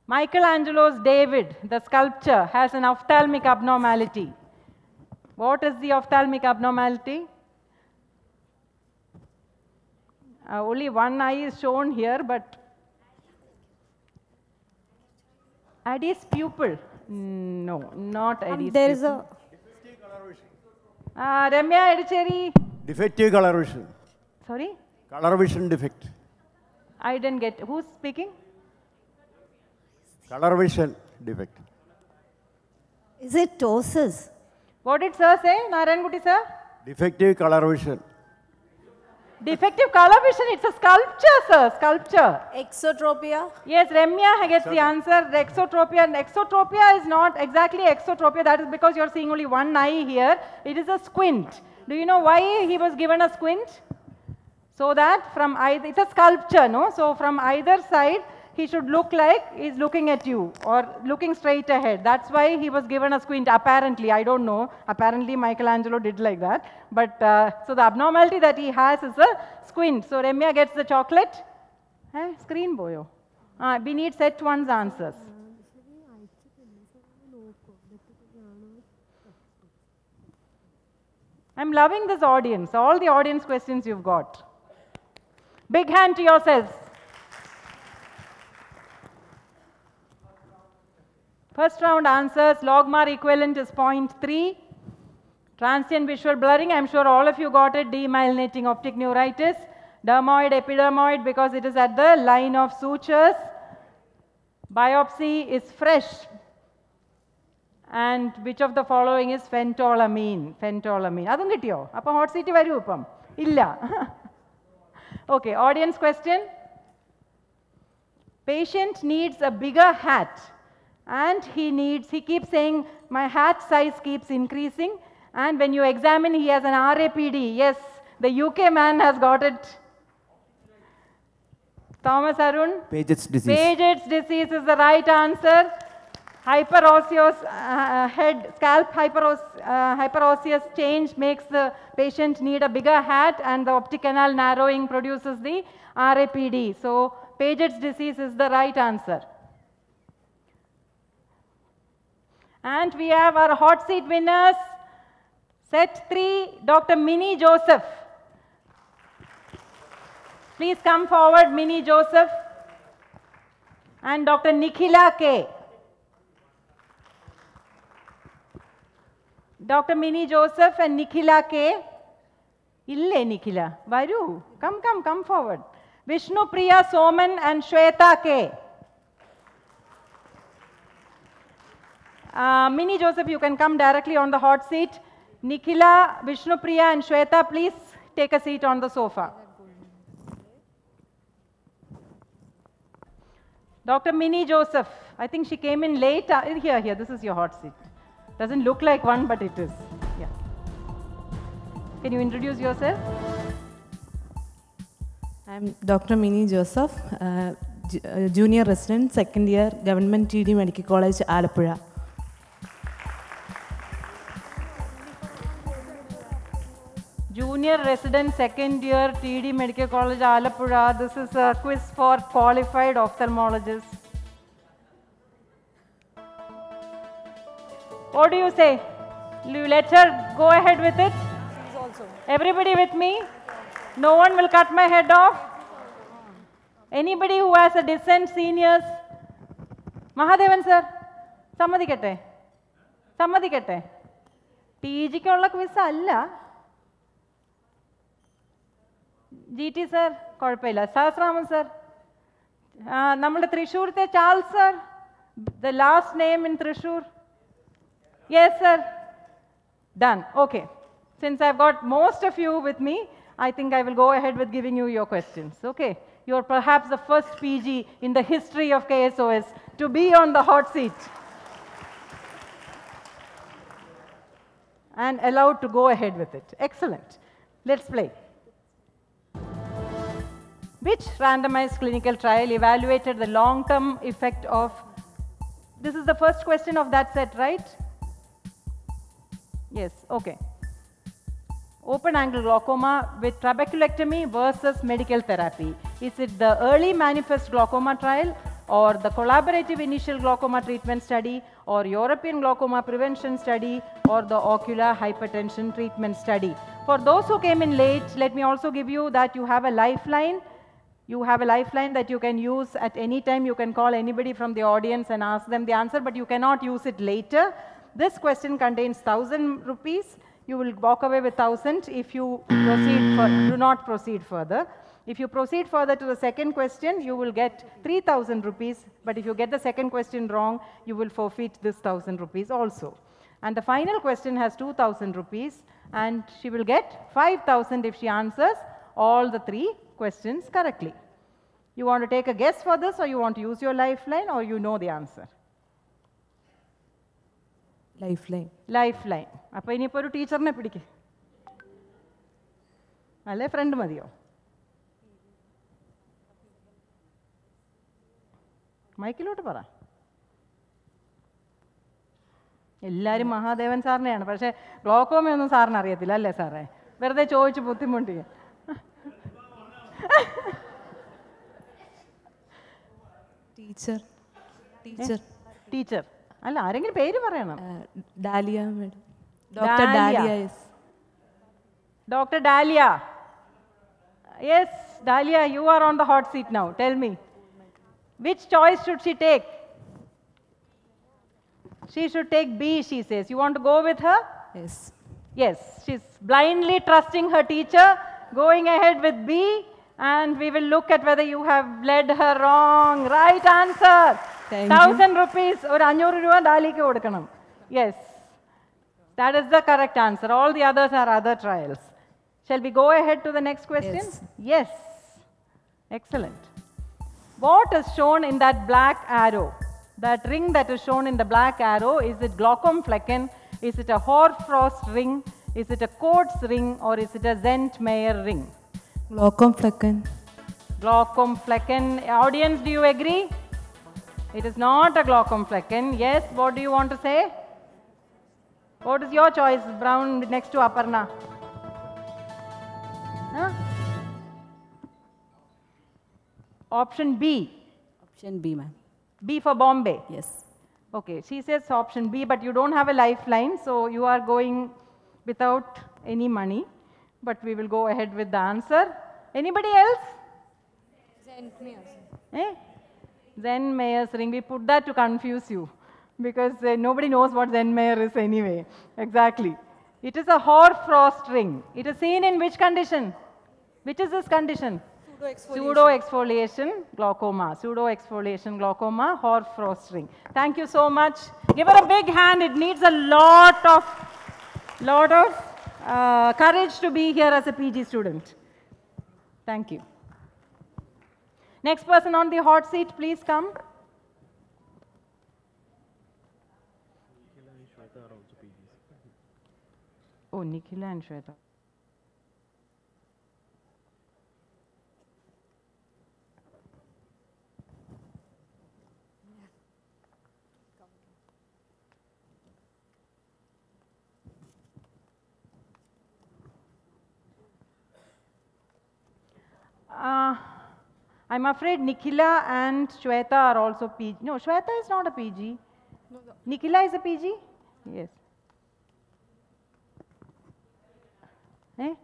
Michelangelo's David, the sculpture, has an ophthalmic abnormality. What is the ophthalmic abnormality? Uh, only one eye is shown here, but Adie's pupil. No, not Adie's there is a pupil. Uh, Ramya Edicheri. Defective color vision. Sorry? Color vision defect. I didn't get. Who's speaking? Color vision defect. Is it ptosis? What did sir say? Narayan Kuti sir? Defective color vision. Defective color vision. It's a sculpture, sir. Sculpture. Exotropia. Yes, Ramya gets the answer. Exotropia. And exotropia is not exactly exotropia. That is because you're seeing only one eye here. It is a squint. Do you know why he was given a squint? So that from either, it's a sculpture, no? So from either side, he should look like he's looking at you or looking straight ahead. That's why he was given a squint, apparently. I don't know. Apparently, Michelangelo did like that. But uh, so the abnormality that he has is a squint. So Ramya gets the chocolate. Eh, screen boyo. Ah, we need set one's answers. I'm loving this audience, all the audience questions you've got. Big hand to yourselves. First round answers, logmar equivalent is 0.3. Transient visual blurring, I'm sure all of you got it, demyelinating optic neuritis. Dermoid, epidermoid because it is at the line of sutures. Biopsy is fresh. And which of the following is phentolamine? Phentolamine. Adum kittiyo? Appa hot city varu upam. Illa. *laughs* okay, audience question. Patient needs a bigger hat and he needs, he keeps saying, my hat size keeps increasing. And when you examine, he has an RAPD. Yes, the UK man has got it. Thomas Arun? Paget's disease. Paget's disease is the right answer. Hyperosseous uh, head, scalp hyperos, uh, hyperosseous change makes the patient need a bigger hat and the optic canal narrowing produces the RAPD. So Paget's disease is the right answer. And we have our hot seat winners, set three, Dr. Minnie Joseph. Please come forward, Minnie Joseph. And Dr. Nikhila K. Dr. Minnie Joseph and Nikhila K. Ille Nikhila, Varu, come, come, come forward. Vishnu Priya Soman and Shweta K. K Minnie Joseph, you can come directly on the hot seat. Nikhila, Vishnu Priya, and Shweta, please take a seat on the sofa. Dr. Minnie Joseph, I think she came in late. Uh, here, here, this is your hot seat. Doesn't look like one, but it is. Yeah. Can you introduce yourself? I'm Dr. Minnie Joseph, uh, uh, junior resident, second year, Government TD Medical College, Alappuzha. Junior resident, second year, TD Medical College, Alappuzha. This is a quiz for qualified ophthalmologists. What do you say? You let her go ahead with it? Everybody with me? No one will cut my head off? Anybody who has a dissent, seniors? Mahadevan sir സമ്മതിക്കട്ടെ സമ്മതിക്കട്ടെ P ജിക്കുള്ള quiz അല്ല G T sir കുഴപ്പമില്ല സഹസ്രാമൻ sir നമ്മുടെ തൃശ്ശൂരത്തെ Charles sir the last name in Thrissur yes sir Done. Okay. Since I've got most of you with me, I think I will go ahead with giving you your questions. Okay. You're perhaps the first PG in the history of KSOS to be on the hot seat and allowed to go ahead with it. Excellent. Let's play. Which randomized clinical trial evaluated the long-term effect of, this is the first question of that set, right? Yes, okay. Open angle glaucoma with trabeculectomy versus medical therapy. Is it the early manifest glaucoma trial or the collaborative initial glaucoma treatment study or European glaucoma prevention study or the ocular hypertension treatment study? For those who came in late, let me also give you that you have a lifeline. You have a lifeline that you can use at any time. You can call anybody from the audience and ask them the answer, but you cannot use it later. This question contains 1000 rupees. You will walk away with 1000 if you proceed for, do not proceed further. If you proceed further to the second question, you will get 3000 rupees. But if you get the second question wrong, you will forfeit this 1000 rupees also. And the final question has 2000 rupees and she will get 5000 if she answers all the three questions correctly. You want to take a guess for this or you want to use your lifeline or you know the answer? Lifeline. Lifeline. അപ്പോൾ ഇനിയിപ്പോൾ ഒരു ടീച്ചറിനെ പിടിക്ക് അല്ലേ front മതിയോ മൈക്കിലോട്ട് പറ എല്ലാവരും മഹാദേവൻ സാറിനെയാണ് പക്ഷേ ഗ്ലോക്കോമയൊന്നും സാറിന് അറിയത്തില്ല അല്ലേ സാറേ വെറുതെ ചോദിച്ച് ബുദ്ധിമുട്ടിക്കുക Teacher. Teacher. ടീച്ചർ അല്ല ആരെങ്കിലും പേര് പറയണം Uh, Dahlia, madam. Dr. Dahlia. Dahlia, yes. Dr. Dahlia. Yes, Dahlia, you are on the hot seat now. Tell me. Which choice should she take? She should take B, she says. You want to go with her? Yes. Yes, she's blindly trusting her teacher, going ahead with B, And we will look at whether you have led her wrong. Right answer. Thousand rupees or Anyuruwa Yes. That is the correct answer. All the others are other trials. Shall we go ahead to the next question? Yes. yes. Excellent. What is shown in that black arrow? That ring that is shown in the black arrow, is it glaukomflecken? Is it a hoarfrost ring? Is it a Coats ring or is it a Zentmayer ring? Glaukomflecken. Glaucom flecken. Audience, do you agree? It is not a glaukomflecken. Yes, what do you want to say? What is your choice? Brown next to Aparna. Huh? Option B. Option B, ma'am. B for Bombay. Yes. Okay, she says option B, but you don't have a lifeline, so you are going without any money. But we will go ahead with the answer. Anybody else? Eh? Zentmayer's ring. We put that to confuse you because uh, nobody knows what Zen Mayer is anyway. Exactly. It is a hoarfrost ring. It is seen in which condition? Which is this condition? Pseudo exfoliation glaucoma. Pseudo exfoliation glaucoma, hoarfrost ring. Thank you so much. Give her a big hand. It needs a lot of, lot of uh, courage to be here as a PG student. Thank you. Next person on the hot seat, please come. Oh, Nikhila and Shweta. Uh, I'm afraid Nikhila and Shweta are also PG. No, Shweta is not a PG. Nikhila is a PG? Yes. Eh?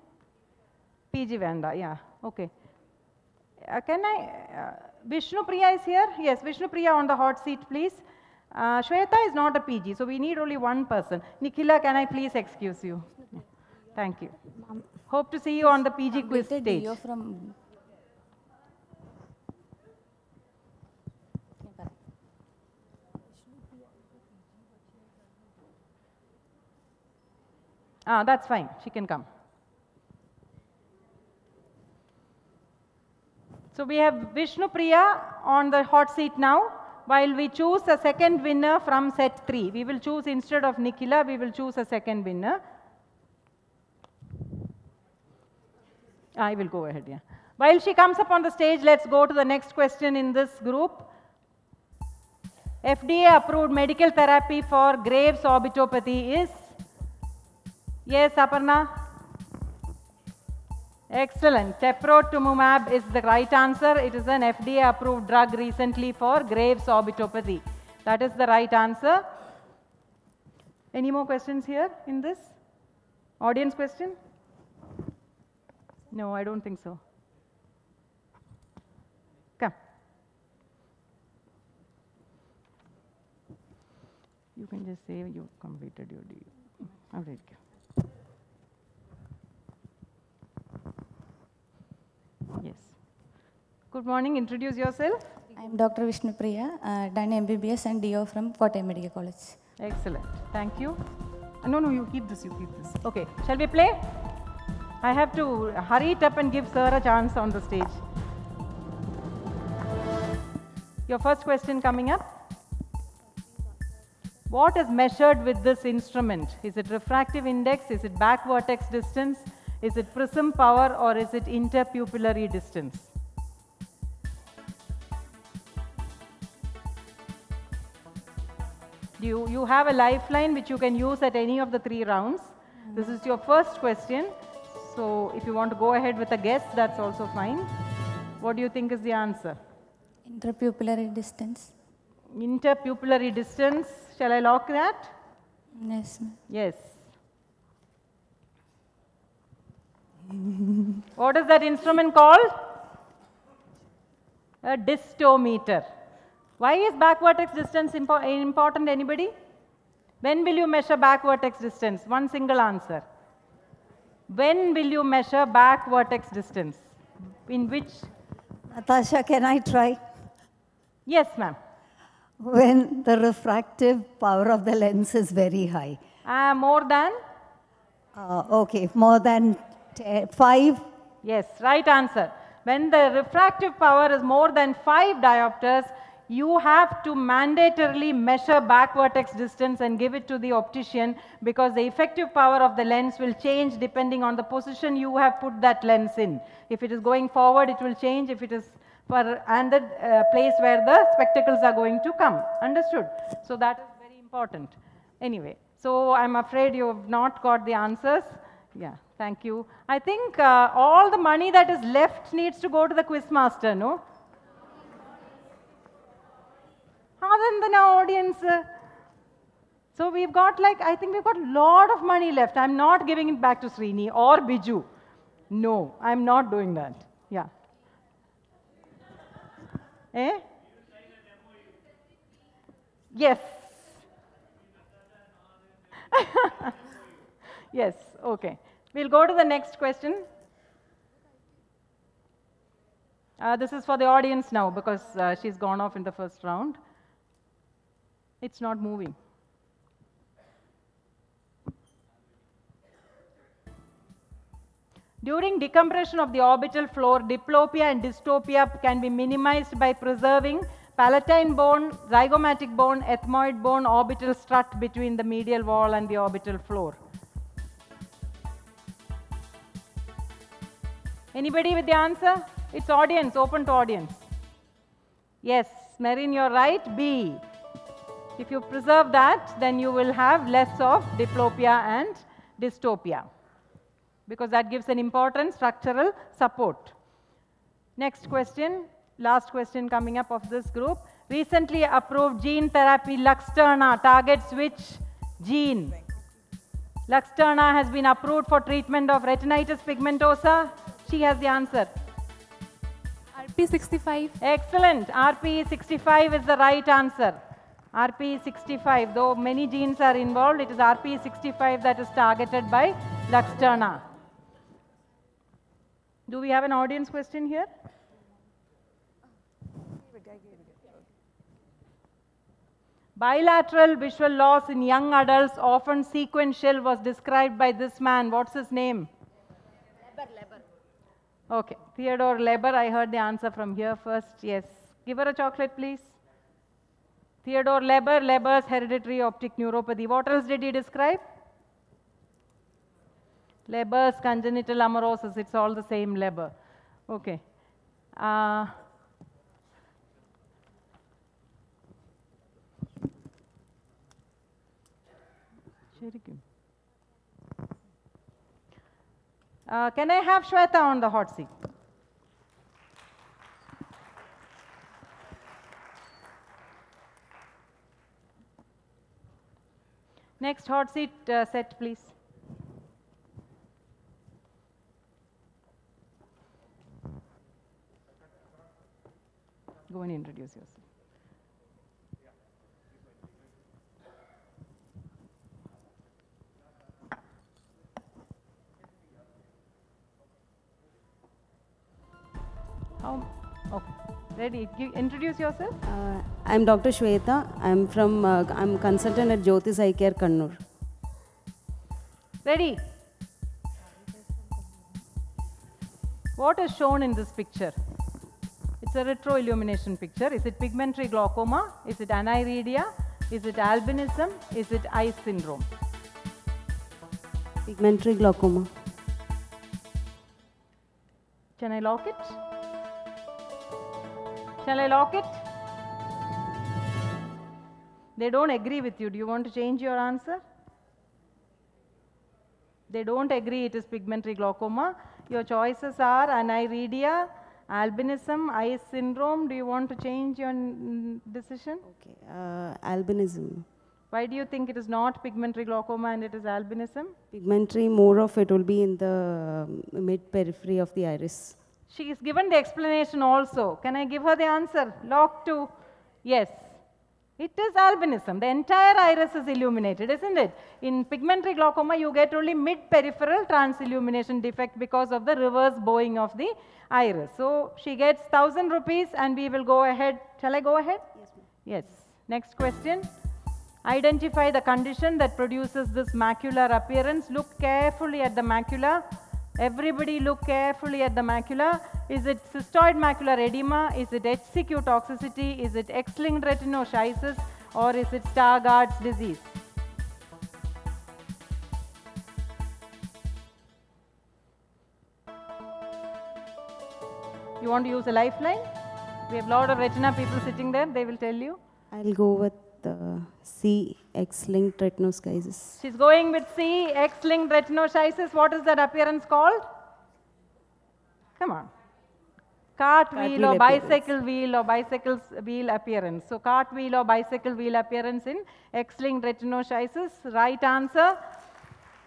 PG Vanda, yeah, okay. Uh, can I, uh, Vishnu Priya is here? Yes, Vishnu Priya on the hot seat, please. Uh, Shweta is not a PG, so we need only one person. Nikhila, can I please excuse you? Thank you. Hope to see you on the PG quiz stage. You're from Ah, that's fine. She can come. So we have Vishnu Priya on the hot seat now. While we choose a second winner from set 3. We will choose instead of Nikhila, we will choose a second winner. I will go ahead, yeah. While she comes up on the stage, let's go to the next question in this group. FDA approved medical therapy for Graves orbitopathy is Yes, Aparna? Excellent. Teprotumumab is the right answer. It is an FDA approved drug recently for Graves orbitopathy. That is the right answer. Any more questions here in this? Audience question? No, I don't think so. Come. You can just say you completed your deal. All right. Yes. Good morning. Introduce yourself. I am Dr. Vishnupriya, uh, done MBBS and DO from Kottayam Medical College. Excellent. Thank you. Uh, No, no, you keep this, you keep this. Okay, shall we play? I have to hurry it up and give Sir a chance on the stage. Your first question coming up. What is measured with this instrument? Is it refractive index? Is it back vertex distance? Is it prism power or is it interpupillary distance? You, you have a lifeline which you can use at any of the three rounds. This is your first question. So if you want to go ahead with a guess, that's also fine. What do you think is the answer? Interpupillary distance. Interpupillary distance. Shall I lock that? Yes. Yes. what is that instrument called? A distometer. Why is back vertex distance impo- important, anybody? When will you measure back vertex distance? One single answer. When will you measure back vertex distance? In which? Natasha, can I try? Yes, ma'am. When the refractive power of the lens is very high. Uh, more than? Uh, okay, more than 5. Yes, right answer. When the refractive power is more than 5 diopters, you have to mandatorily measure back vertex distance and give it to the optician because the effective power of the lens will change depending on the position you have put that lens in. If it is going forward, it will change. If it is for and the uh, place where the spectacles are going to come. Understood? So that is very important. Anyway, so I'm afraid you have not got the answers. Yeah, thank you. I think uh, all the money that is left needs to go to the quizmaster, no? അതെന്തിനാ audience? So we've got like, I think we've got a lot of money left. I'm not giving it back to Srini or Biju. No, I'm not doing that. Yeah. Eh? Yes. yes, okay. We'll go to the next question. Uh, this is for the audience now because uh, she's gone off in the first round. It's not moving. During decompression of the orbital floor, diplopia and dystopia can be minimized by preserving palatine bone, zygomatic bone, ethmoid bone, orbital strut between the medial wall and the orbital floor. Anybody with the answer? It's audience, open to audience. Yes, Marin, you're right. B. If you preserve that, then you will have less of diplopia and dystopia because that gives an important structural support. Next question, last question coming up of this group. Recently approved gene therapy Luxturna targets which gene? Luxturna has been approved for treatment of retinitis pigmentosa. She has the answer. RP65. Excellent. RP65 is the right answer. RPE65, though many genes are involved, it is RPE65 that is targeted by Luxturna. Do we have an audience question here? Bilateral visual loss in young adults, often sequential, was described by this man. What's his name? Leber. Okay, Theodore Leber, I heard the answer from here first. Yes. Give her a chocolate, please. Theodore Leber, Leber's hereditary optic neuropathy. What else did he describe? Leber's congenital amaurosis, it's all the same Leber. Okay. Uh, uh, can I have Shweta on the hot seat? Next hot seat uh, set, please. Go and introduce yourself. How? Okay. Ready? Give, introduce yourself. Uh, I'm Dr. Shweta. I'm from, uh, I'm consultant at Jyotis Eye Care, Kannur. Ready? What is shown in this picture? It's a retro illumination picture. Is it pigmentary glaucoma? Is it aniridia? Is it albinism? Is it ICE syndrome? Pigmentary glaucoma. Can I lock it? Shall I lock it? They don't agree with you. Do you want to change your answer? They don't agree it is pigmentary glaucoma. Your choices are aniridia, albinism, ICE syndrome. Do you want to change your decision? Okay. Uh, albinism. Why do you think it is not pigmentary glaucoma and it is albinism? Pigmentary, more of it will be in the um, mid periphery of the iris. She is given the explanation also. Can I give her the answer? Lock 2. yes. It is albinism. The entire iris is illuminated, isn't it? In pigmentary glaucoma, you get only mid-peripheral transillumination defect because of the reverse bowing of the iris. So she gets 1000 rupees and we will go ahead. Shall I go ahead? Yes, Yes. Next question. Identify the condition that produces this macular appearance. Look carefully at the macula. Everybody look carefully at the macula. Is it cystoid macular edema? Is it HCQ toxicity? Is it X-linked retinoschisis? Or is it Stargardt's disease? You want to use a lifeline? We have a lot of retina people sitting there. They will tell you. I'll go with uh, C, X-linked retinoschisis. She's going with C, X-linked retinoschisis. What is that appearance called? Come on. Cartwheel Cartwheel or appearance. bicycle wheel or bicycle wheel appearance. So cartwheel or bicycle wheel appearance in X-linked retinoschisis. Right answer.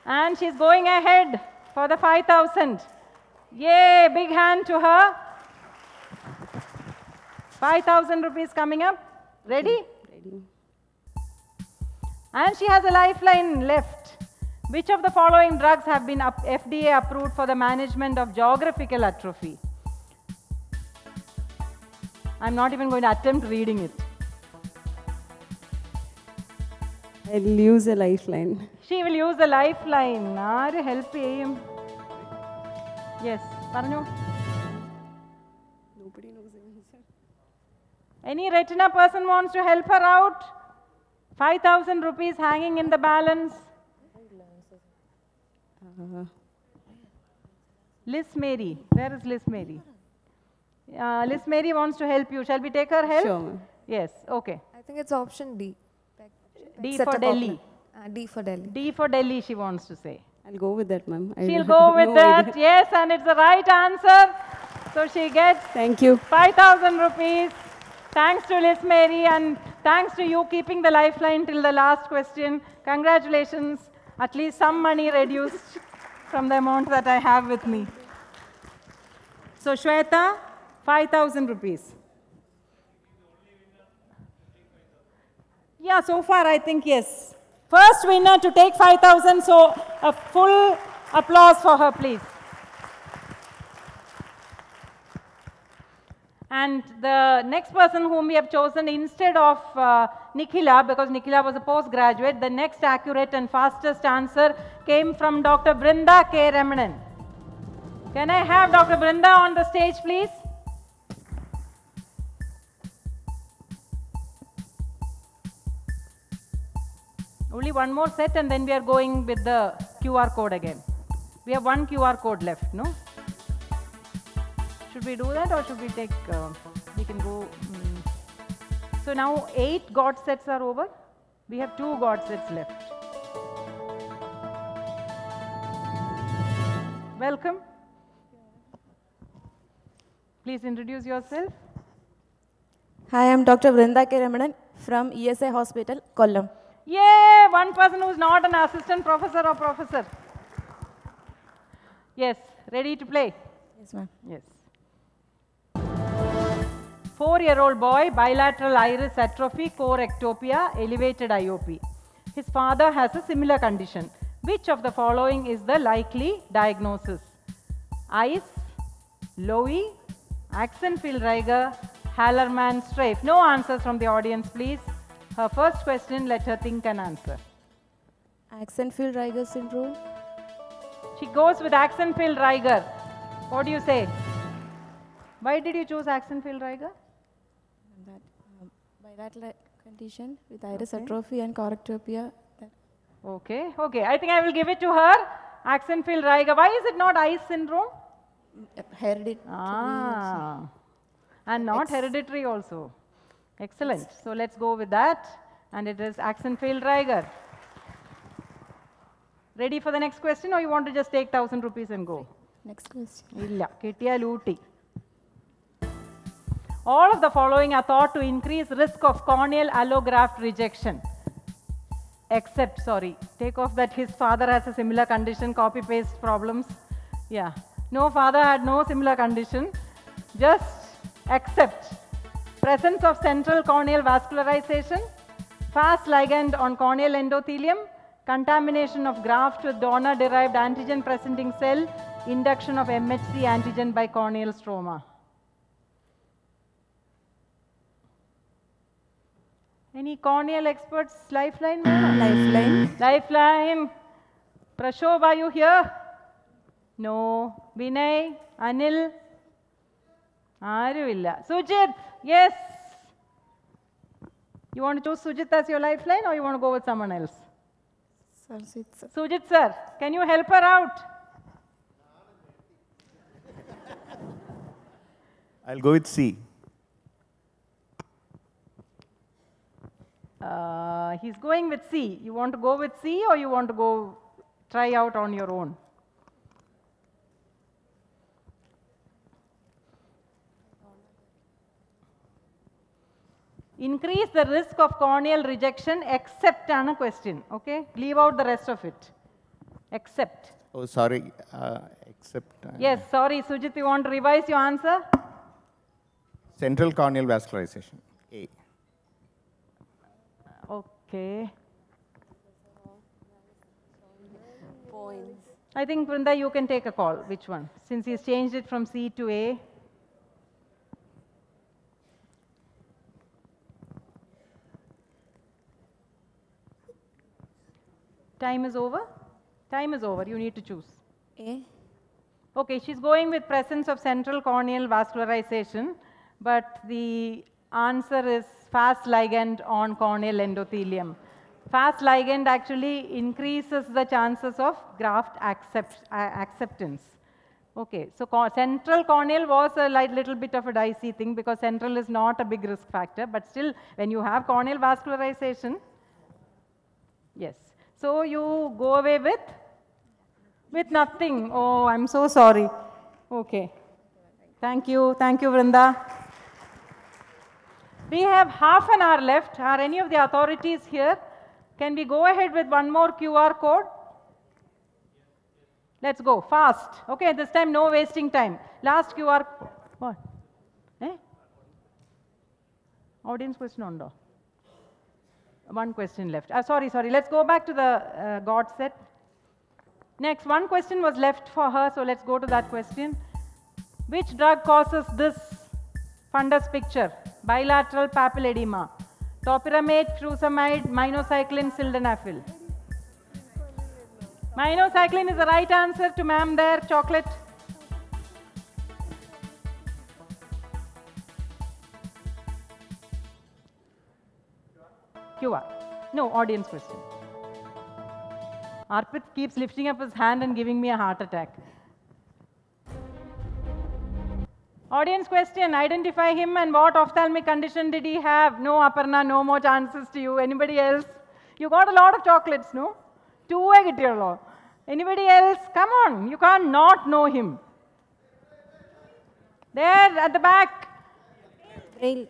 And she's going ahead for the 5,000. Yay, big hand to her. 5,000 rupees coming up. Ready? And she has a lifeline left. Which of the following drugs have been FDA approved for the management of geographical atrophy? I'm not even going to attempt reading it. I'll use a lifeline. She will use a lifeline. Are help him. Yes, Parnu. Nobody knows anything. Any retina person wants to help her out? 5,000 rupees hanging in the balance. Uh, Liz Mary. Where is Liz Mary? Uh, Liz Mary wants to help you. Shall we take her help? Sure. Yes, okay. I think it's option D. D Set for Delhi. Uh, D for Delhi. D for Delhi, she wants to say. I'll go with that, ma'am. She'll *laughs* go with no that. idea. Yes, and it's the right answer. So she gets Thank you. 5,000 rupees. Thanks to Liz Mary and thanks to you keeping the lifeline till the last question. Congratulations. At least some money reduced from the amount that I have with me. So Shweta, 5,000 rupees. Yeah, so far I think yes. First winner to take 5,000, so a full applause for her, please. And the next person whom we have chosen instead of uh, Nikhila, because Nikhila was a postgraduate, the next accurate and fastest answer came from Dr. Vrinda K. Ramanan. Can I have Dr. Vrinda on the stage, please? Only one more set and then we are going with the QR code again. We have one QR code left, no? Should we do that or should we take, uh, we can go. mm. So now eight God sets are over. We have two God sets left. welcome. Please introduce yourself. Hi, I'm Dr. Vrinda K. Ramanan from ESI Hospital, Kollam. Yay! One person who's not an assistant professor or professor. Yes, ready to play? Yes, ma'am. Yes. Four-year-old boy, bilateral iris atrophy, corectopia, elevated IOP. His father has a similar condition. Which of the following is the likely diagnosis? ICE, Lowe, Axenfeld-Rieger, Hallermann-Streiff. No answers from the audience, please. Her first question, let her think and answer. Axenfeld-Rieger syndrome. She goes with Axenfeld-Rieger. What do you say? Why did you choose Axenfeld-Rieger? bilateral condition with iris okay. atrophy and corectopia. Okay, okay. I think I will give it to her. Axenfeld Why is it not ICE syndrome? Mm, uh, hereditary. Ah. And not hereditary also. Excellent. So let's go with that. And it is Axenfeld Ready for the next question or you want to just take 1000 rupees and go? Next question. All of the following are thought to increase risk of corneal allograft rejection. Except, sorry, take off that his father has a similar condition, copy paste problems. Yeah. No, father had no similar condition. Just except presence of central corneal vascularization, Fas ligand on corneal endothelium, contamination of graft with donor derived antigen presenting cell, induction of MHC antigen by corneal stroma. Any corneal experts? Lifeline? Lifeline. Lifeline. Prashobh, are you here? No. Vinay? Anil? ആരുമില്ല Sujith yes you want to choose sujit as your lifeline or you want to go with someone else Sarjit, sir. sujit sir can you help her out I'll go with C. uh, he's going with c you want to go with c or you want to go try out on your own increase the risk of corneal rejection except on a question okay leave out the rest of it except Oh, sorry. Uh, except uh, yes sorry sujit you want to revise your answer central corneal vascularization. A. okay Points. I think Vrinda, you can take a call. Which one? Since he's changed it from C to A. Time is over. Time is over. You need to choose. A. Okay, she's going with presence of central corneal vascularization, but the answer is Fas ligand on corneal endothelium. Fas ligand actually increases the chances of graft accept, uh, acceptance. Okay, so co- central corneal was a light, little bit of a dicey thing because central is not a big risk factor, but still when you have corneal vascularization, yes. So you go away with with nothing. Oh, I'm so sorry. Okay. Thank you. Thank you, Vrinda. We have half an hour left. Are any of the authorities here? Can we go ahead with one more QR code? Let's go fast. Okay, this time no wasting time. Last QR. What? Eh? Audience question on undo. One question left. Uh, sorry, sorry. Let's go back to the uh, God set. Next, one question was left for her, so let's go to that question. Which drug causes this fundus picture? Bilateral papilledema. Topiramate, furosemide, minocycline, sildenafil. Minocycline is the right answer to ma'am there, chocolate. QR. No, audience question. Arpit keeps lifting up his hand and giving me a heart attack. Audience question, identify him and what ophthalmic condition did he have? No, Aparna, no more chances to you. Anybody else? You got a lot of chocolates, no? Two egg dear Anybody else? Come on, you can't not know him. There at the back. Braille.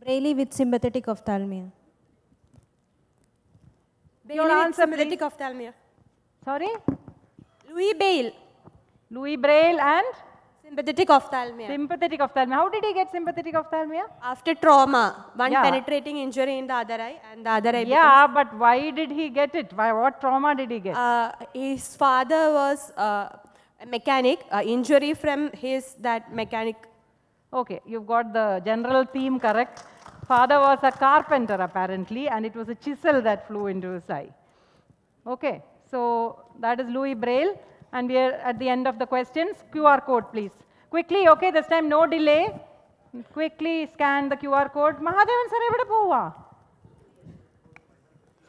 Braille with sympathetic ophthalmia. Braille Your answer, sympathetic please. ophthalmia. Sorry? Louis Braille. Louis Braille and? Sympathetic ophthalmia. Sympathetic ophthalmia. How did he get sympathetic ophthalmia? After trauma, one Yeah. penetrating injury in the other eye, and the other eye. Yeah, but why did he get it? Why, what trauma did he get? Uh, his father was uh, a mechanic. Uh, injury from his that mechanic. Okay, you've got the general theme correct. Father was a carpenter apparently, and it was a chisel that flew into his eye. Okay, so that is Louis Braille, and we are at the end of the questions. QR code, please. Quickly, okay, this time no delay. Quickly scan the QR code. Mahadevan sir, where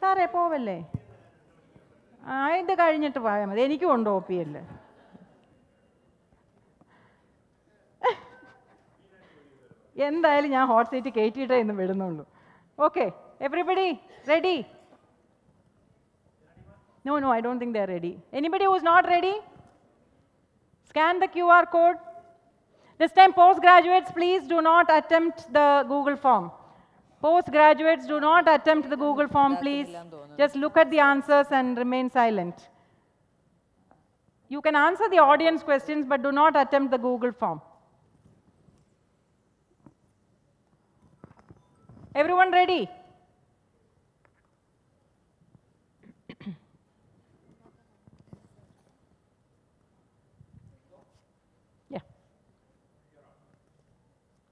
സാറേ പോവല്ലേ ആ ഇത് കഴിഞ്ഞിട്ട് പോയാൽ മതി എനിക്കും ഉണ്ട് O P L എന്തായാലും ഞാൻ ഹോട്ട് സീറ്റ് കയറ്റിയിട്ടേ ഇന്ന് വിടുന്നുള്ളൂ okay everybody ready No, no, I don't think they're ready. Anybody who's not ready? Scan the QR code. This time, postgraduates, please do not attempt the Google form. Postgraduates, do not attempt the Google form, please. Just look at the answers and remain silent. You can answer the audience questions, but do not attempt the Google form. Everyone ready?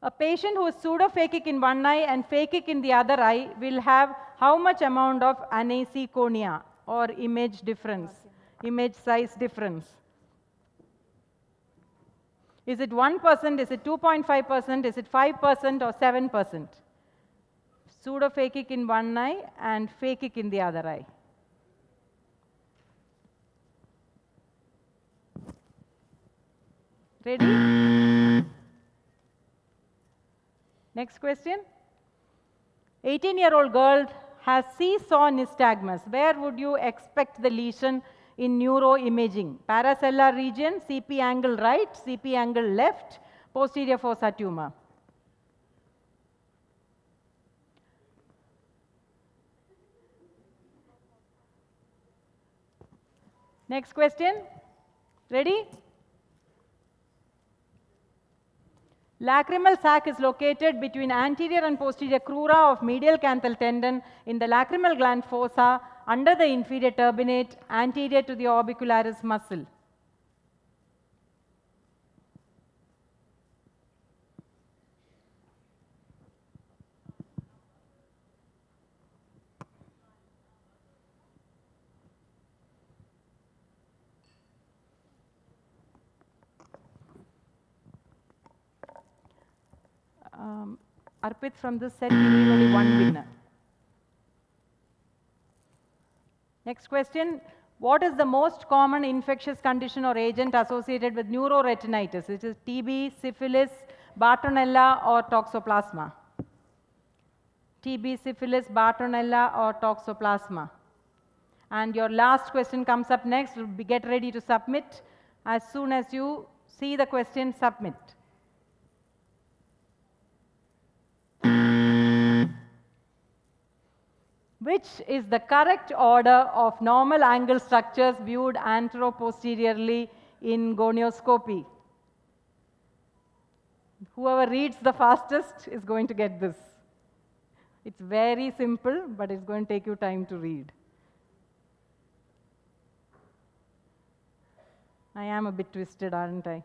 A patient who is pseudophakic in one eye and phakic in the other eye will have how much amount of aniseikonia or image difference, image size difference? Is it 1%, is it 2.5%, is it 5% or 7%? Pseudophakic in one eye and phakic in the other eye. Ready? Next question. 18-year-old girl has seesaw nystagmus. Where would you expect the lesion in neuroimaging? Parasellar region, CP angle right, CP angle left, posterior fossa tumor. Next question. Ready? Lacrimal sac is located between anterior and posterior crura of medial canthal tendon in the lacrimal gland fossa under the inferior turbinate anterior to the orbicularis muscle. Um, Arpit from this set, only one winner. Next question. What is the most common infectious condition or agent associated with neuroretinitis? It is TB, syphilis, Bartonella, or toxoplasma? TB, syphilis, Bartonella, or toxoplasma? And your last question comes up next. Get ready to submit. As soon as you see the question, submit. Which is the correct order of normal angle structures viewed anteroposteriorly in gonioscopy. Whoever reads the fastest is going to get this. It's very simple, but it's going to take you time to read. I am a bit twisted, aren't I?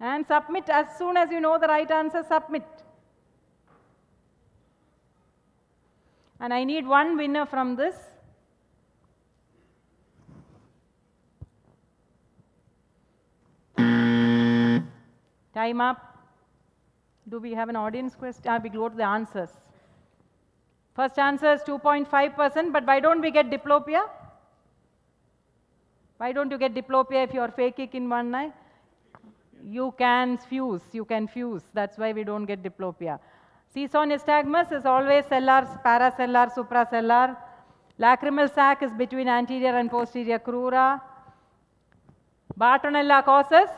And submit as soon as you know the right answer, submit. And I need one winner from this. Time up. Do we have an audience question? Ah, we go to the answers. First answer is 2.5%, but why don't we get diplopia? Why don't you get diplopia if you are phakic in one eye? You can fuse, you can fuse. That's why we don't get diplopia. Seesaw nystagmus is always sellar, parasellar, suprasellar. Lacrimal sac is between anterior and posterior crura. Bartonella causes?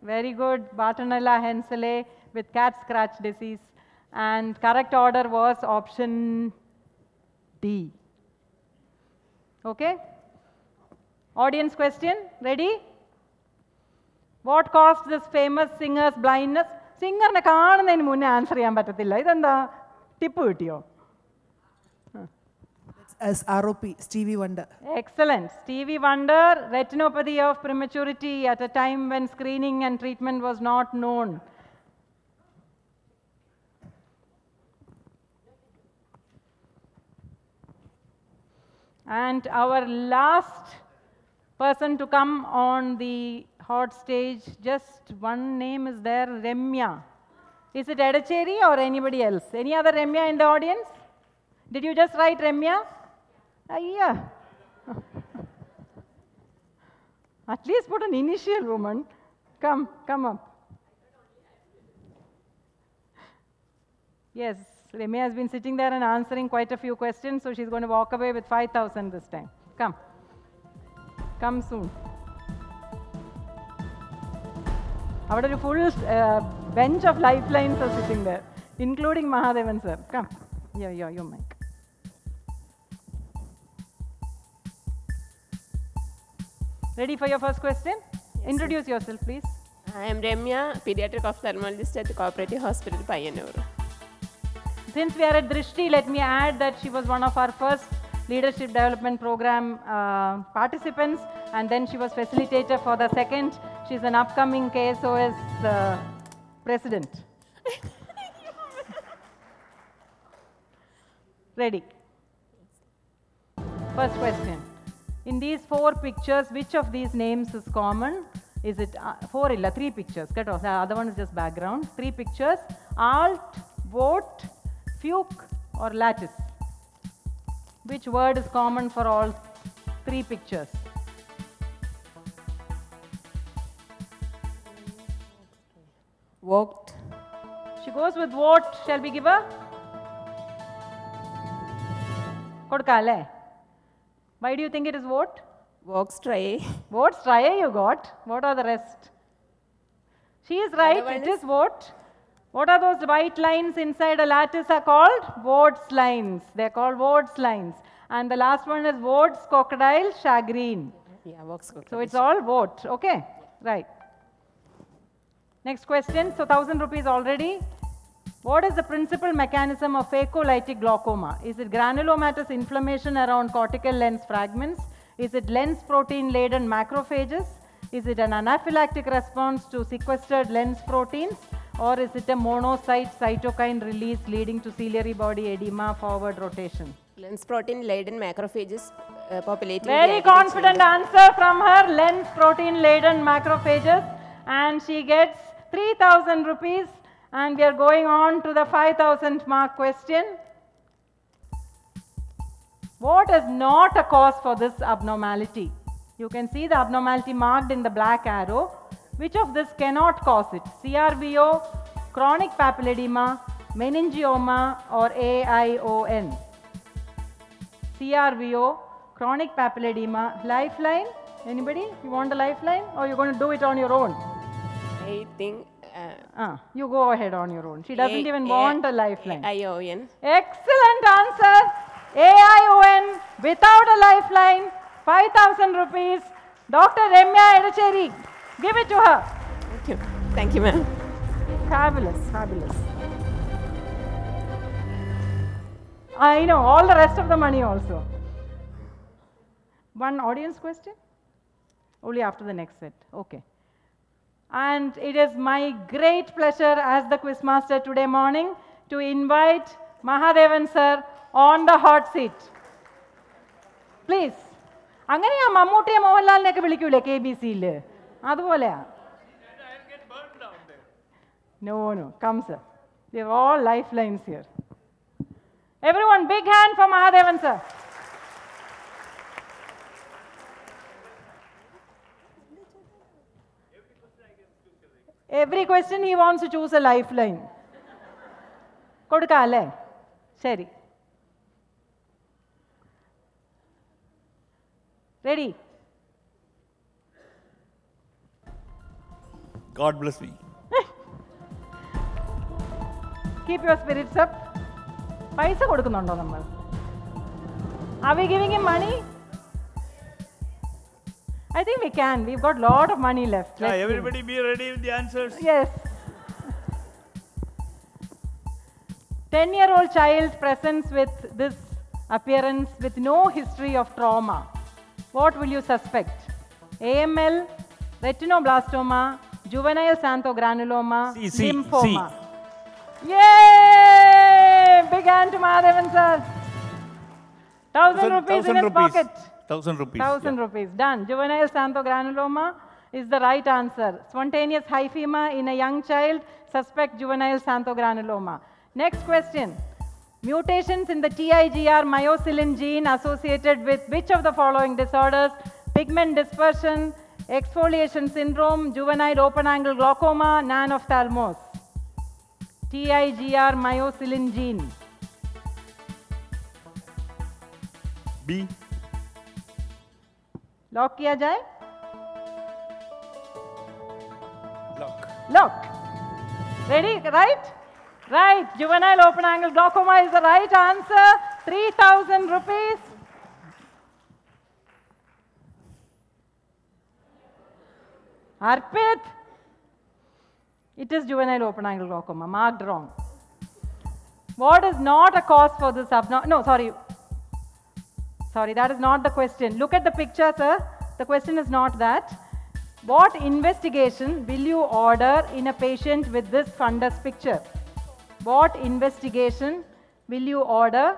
Very good. Bartonella henselae with cat scratch disease. And correct order was option D. Okay? Audience question, ready? What caused this famous singer's blindness? സിംഗറിനെ കാണുന്നതിന് മുന്നേ answer ചെയ്യാൻ പറ്റത്തില്ല ഇതെന്താ tip കിട്ടിയോ As ROP, Stevie Wonder. Excellent. Stevie Wonder, retinopathy of prematurity at a time when screening and treatment was not known. And our last person to come on the hot stage, just one name is there, Remya. Is it Edacheri or anybody else? Any other Remya in the audience? Did you just write Remya? Uh, yeah. *laughs* At least put an initial woman. Come, come up. Yes, Remya has been sitting there and answering quite a few questions, so she's going to walk away with 5,000 this time. Come. Come soon. അവിടെ ഒരു full bench of lifelines are sitting there including Come, yeah, yeah, യോ യോ യോ Ready for your first question? Introduce yourself, please. I am Remya, pediatric ophthalmologist at the Cooperative Hospital, Payyanur. Since we are at Drishti, let me add that she was one of our first leadership development program uh, participants, and then she was facilitator for the second. She's an upcoming KSOS uh, president. *laughs* Ready. First question. In these four pictures, which of these names is common? Is it uh, four illa, three pictures? Cut off. The other one is just background. Three pictures. Alt, Vogt, Fuchs, or lattice. Which word is common for all three pictures? Walked. She goes with what? Shall we give her? Kodkale. Why do you think it is what? Walks try. Walks try you got? What are the rest? She is right. It is, what? What are those white lines inside a lattice are called? Ward's lines. They're called Ward's lines. And the last one is Vogt's crocodile shagreen. Yeah, walks So it's all vote. Okay, right. Next question. So 1000 rupees already. What is the principal mechanism of phacolytic glaucoma? Is it granulomatous inflammation around cortical lens fragments? Is it lens protein laden macrophages? Is it an anaphylactic response to sequestered lens proteins? Or is it a monocyte cytokine release leading to ciliary body edema forward rotation? Lens protein laden macrophages uh, populating. Very confident answer from her lens protein laden macrophages and she gets 3000 rupees and we are going on to the 5000 mark question. What is not a cause for this abnormality? You can see the abnormality marked in the black arrow. Which of this cannot cause it? CRVO, chronic papilledema, meningioma or AION? CRVO, chronic papilledema, lifeline. Anybody? You want a lifeline or you're going to do it on your own? I think. Uh, Ah, you go ahead on your own. She doesn't A- even want a lifeline. AION. Excellent answer. AION without a lifeline, 5000 rupees. Dr. Remya Edacheri, give it to her. Thank you. Thank you, ma'am. Fabulous, fabulous. I know, all the rest of the money also. One audience question? Only after the next set. Okay. And it is my great pleasure as the quizmaster today morning to invite Mahadevan sir on the hot seat. Please. അങ്ങനെയാ മമ്മൂട്ടിയെ മോഹൻലാലിനെയൊക്കെ വിളിക്കൂലേ K B സിയിൽ അതുപോലെയാ No, no. Come, sir. We have all lifelines here. Everyone, big hand for Mahadevan, sir. Every question he wants to choose a lifeline. കൊടുക്കാം അല്ലേ ശരി ready God bless me. Keep your spirits up പൈസ കൊടുക്കുന്നുണ്ടോ നമ്മൾ R V giving money I think we can we got lot of money left Yeah, everybody be ready with the answers. Yes. 10 year old child presents with this appearance with no history of trauma. What will you suspect? AML, retinoblastoma, juvenile xanthogranuloma, C, C, lymphoma. Yay! Big hand to Madhavan sir. Thousand rupees in thousand his rupees. pocket. Thousand rupees. Thousand rupees. Done. Juvenile xanthogranuloma is the right answer. Spontaneous hyphema in a young child. Suspect juvenile xanthogranuloma. Next question. Mutations in the TIGR myocilin gene associated with which of the following disorders? Pigment dispersion, exfoliation syndrome, juvenile open angle glaucoma, nanophthalmos, TIGR myocilin gene. B. Lock kiya jai? Lock. Lock. Ready? Right? Right. Juvenile open angle glaucoma is the right answer. 3000 rupees. Arpit. It is juvenile open angle glaucoma. Marked wrong. What is not a cause for this abnormal? No, sorry. Sorry, that is not the question. Look at the picture, sir. The question is not that. What investigation will you order in a patient with this fundus picture? What investigation will you order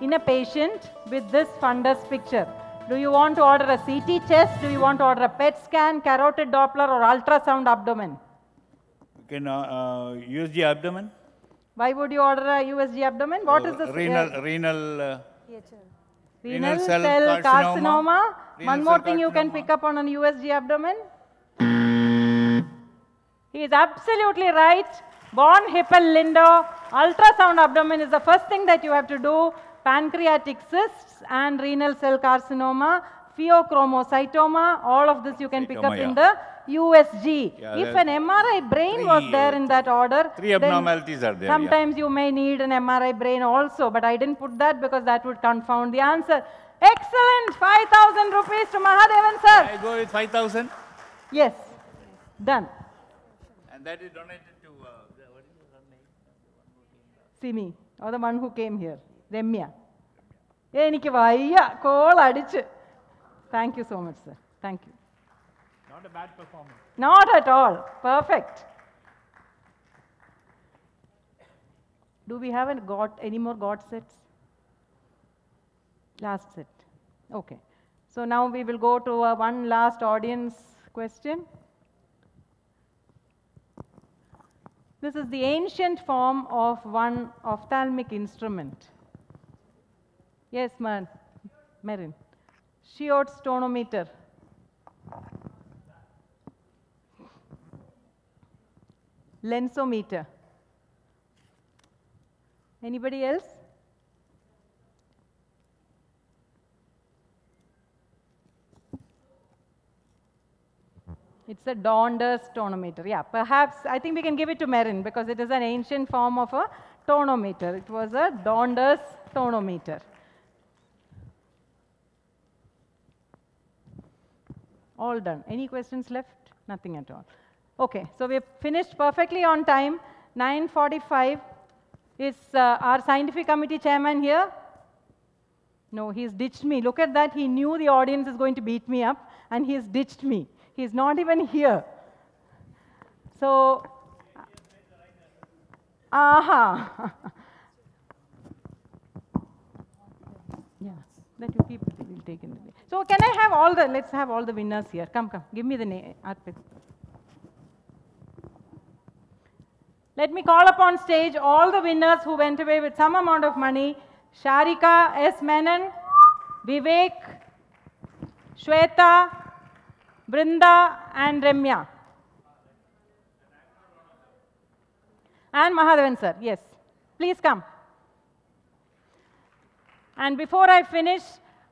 in a patient with this fundus picture? Do you want to order a CT chest? Do you want to order a PET scan, carotid Doppler, or ultrasound abdomen? You can uh, uh, use the abdomen. Why would you order a USG abdomen? What is this? renal, uh, renal, uh, renal cell cell, carcinoma. carcinoma. Renal One more cell thing you can pick up on an USG abdomen. He is absolutely right. Von Hippel Lindau. Ultrasound abdomen is the first thing that you have to do. Pancreatic cysts and renal cell carcinoma, pheochromocytoma, all of this you can pick up Cytoma, in the USG. Yeah, if an MRI brain was there in that order, three abnormalities are there, yeah. Sometimes you may need an MRI brain also, but I didn't put that because that would confound the answer. Excellent! 5,000 rupees to Mahadevan sir. I go with 5,000. Yes, done. And that is donated to, uh, the, what is her name? Simi, or the one who came here, Ramya എനിക്ക് വയ്യ call അടിച്ച് thank you so much sir thank U Not a bad performance. Not at all perfect Do we have an got any more got sets? Last set. Okay. So now we will go to uh, one last audience question. This is the ancient form of one ophthalmic instrument. Yes, man. Marin. Schiotz tonometer. Lensometer. Anybody else? It's a Donders tonometer. Yeah, perhaps I think we can give it to Merin because it is an ancient form of a tonometer. It was a Donders tonometer. All done. Any questions left? Nothing at all. Okay, so we've finished perfectly on time. 9.45 is uh, our scientific committee chairman here. No, he's ditched me. Look at that. He knew the audience is going to beat me up, and he's ditched me. He's not even here. So, aha. *laughs* yeah, that you keep it. We'll take in the day. So, can I have all the, let's have all the winners here. Come, come. Give me the name, Arpit. Let me call upon stage all the winners who went away with some amount of money. Sharika S. Menon, Vivek, Shweta, Vrinda, and Remya. And Mahadevan sir, yes. Please come. And before I finish,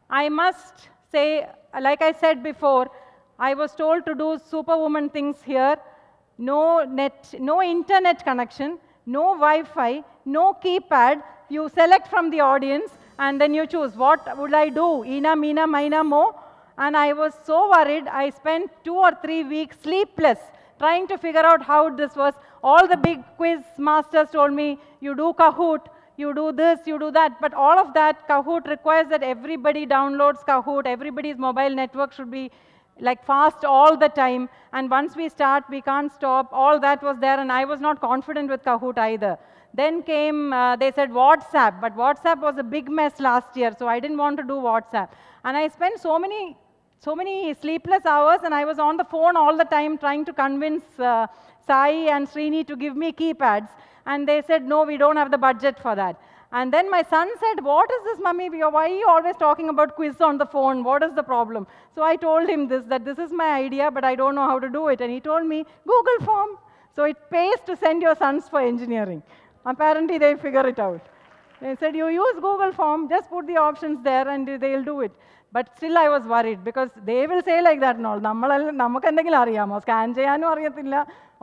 I must say, like I said before, I was told to do superwoman things here. No net, no internet connection, no Wi-Fi, no keypad. You select from the audience and then you choose. What would I do? Ina, Mina, Mina, Mo? And I was so worried. I spent two or three weeks sleepless trying to figure out how this was. All the big quiz masters told me, you do Kahoot, you do this, you do that. But all of that, Kahoot requires that everybody downloads Kahoot. Everybody's mobile network should be like fast all the time. And once we start, we can't stop. All that was there, and I was not confident with Kahoot either. Then came, uh, they said WhatsApp, but WhatsApp was a big mess last year, so I didn't want to do WhatsApp. And I spent so many, so many sleepless hours, and I was on the phone all the time trying to convince uh, Sai and Srini to give me keypads. And they said, no, we don't have the budget for that. And then my son said, what is this, mummy? Why are you always talking about quiz on the phone? What is the problem? So I told him this, that this is my idea, but I don't know how to do it. And he told me, Google form. So it pays to send your sons for engineering. Apparently they figure it out. They said, you use Google form, just put the options there and they'll do it. But still I was worried because they will say like that and all. നമ്മളെല്ലാം നമുക്ക് എന്തെങ്കിലും അറിയാമോ scan ചെയ്യാനും അറിയത്തില്ല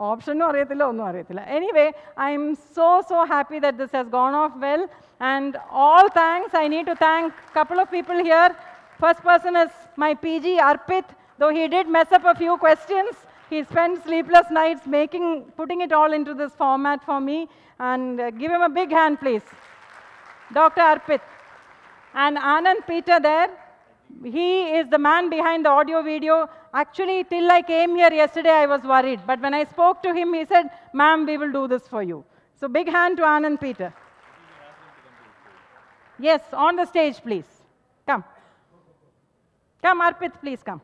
ഓപ്ഷനും അറിയത്തില്ല ഒന്നും അറിയത്തില്ല anyway I M so so happy that this has gone of well and all thanks I need to thank couple of people here first person is my P G Arpit though he did mess up a few questions he spent sleepless nights making putting it all into this format for me and uh, give him a big hand please dr arpit and anand peter there he is the man behind the audio video. Actually, till I came here yesterday, I was worried. But when I spoke to him, he said, Ma'am, we will do this for you. So, big hand to Anand Peter. Yes, on the stage, please. Come. Come, Arpit, please come.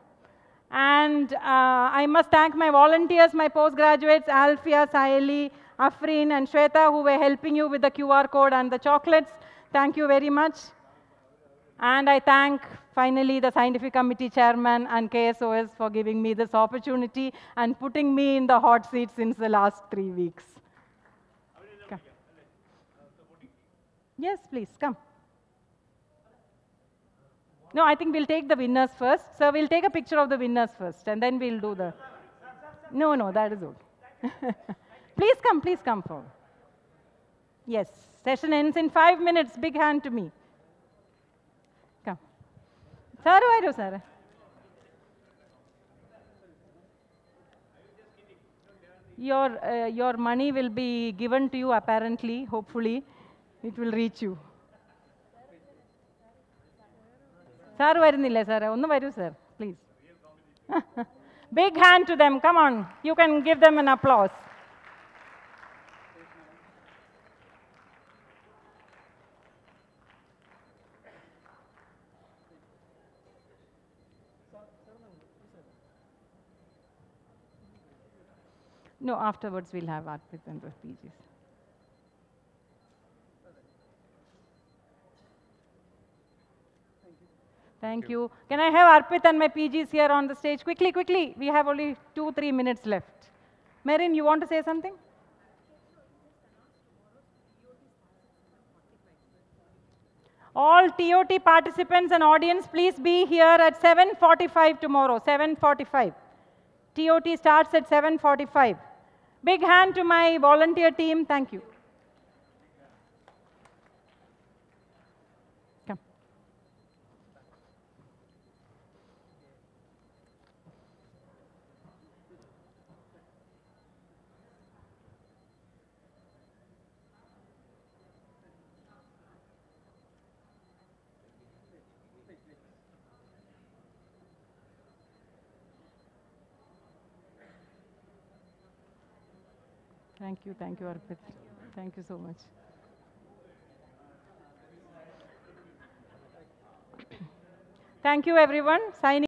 And uh, I must thank my volunteers, my postgraduates, Alfia, Saeli, Afreen, and Shweta, who were helping you with the QR code and the chocolates. Thank you very much. And I thank finally the scientific committee chairman and KSOS for giving me this opportunity and putting me in the hot seat since the last three weeks. Yes, please, come. No, I think we'll take the winners first. So we'll take a picture of the winners first and then we'll do the. No, no, that is okay. *laughs* please come, please come forward. Yes, session ends in five minutes. Big hand to me. Sir വരൂ sir your uh, your money will be given to you apparently hopefully it will reach you sir വരുന്നില്ലേ സാറേ ഒന്ന് വരൂ sir please *laughs* big hand to them come on you can give them N applause No, afterwards we'll have Arpit and the PGs. Thank you. Can I have Arpit and my PGs here on the stage? Quickly, quickly. We have only two, three minutes left. Marin, you want to say something? All TOT participants and audience, please be here at 7.45 tomorrow, 7.45. TOT starts at 7.45. Big hand to my volunteer team. Thank you. Come. Thank you, thank you, Arpit. Thank you so much. Thank you, everyone. Signing.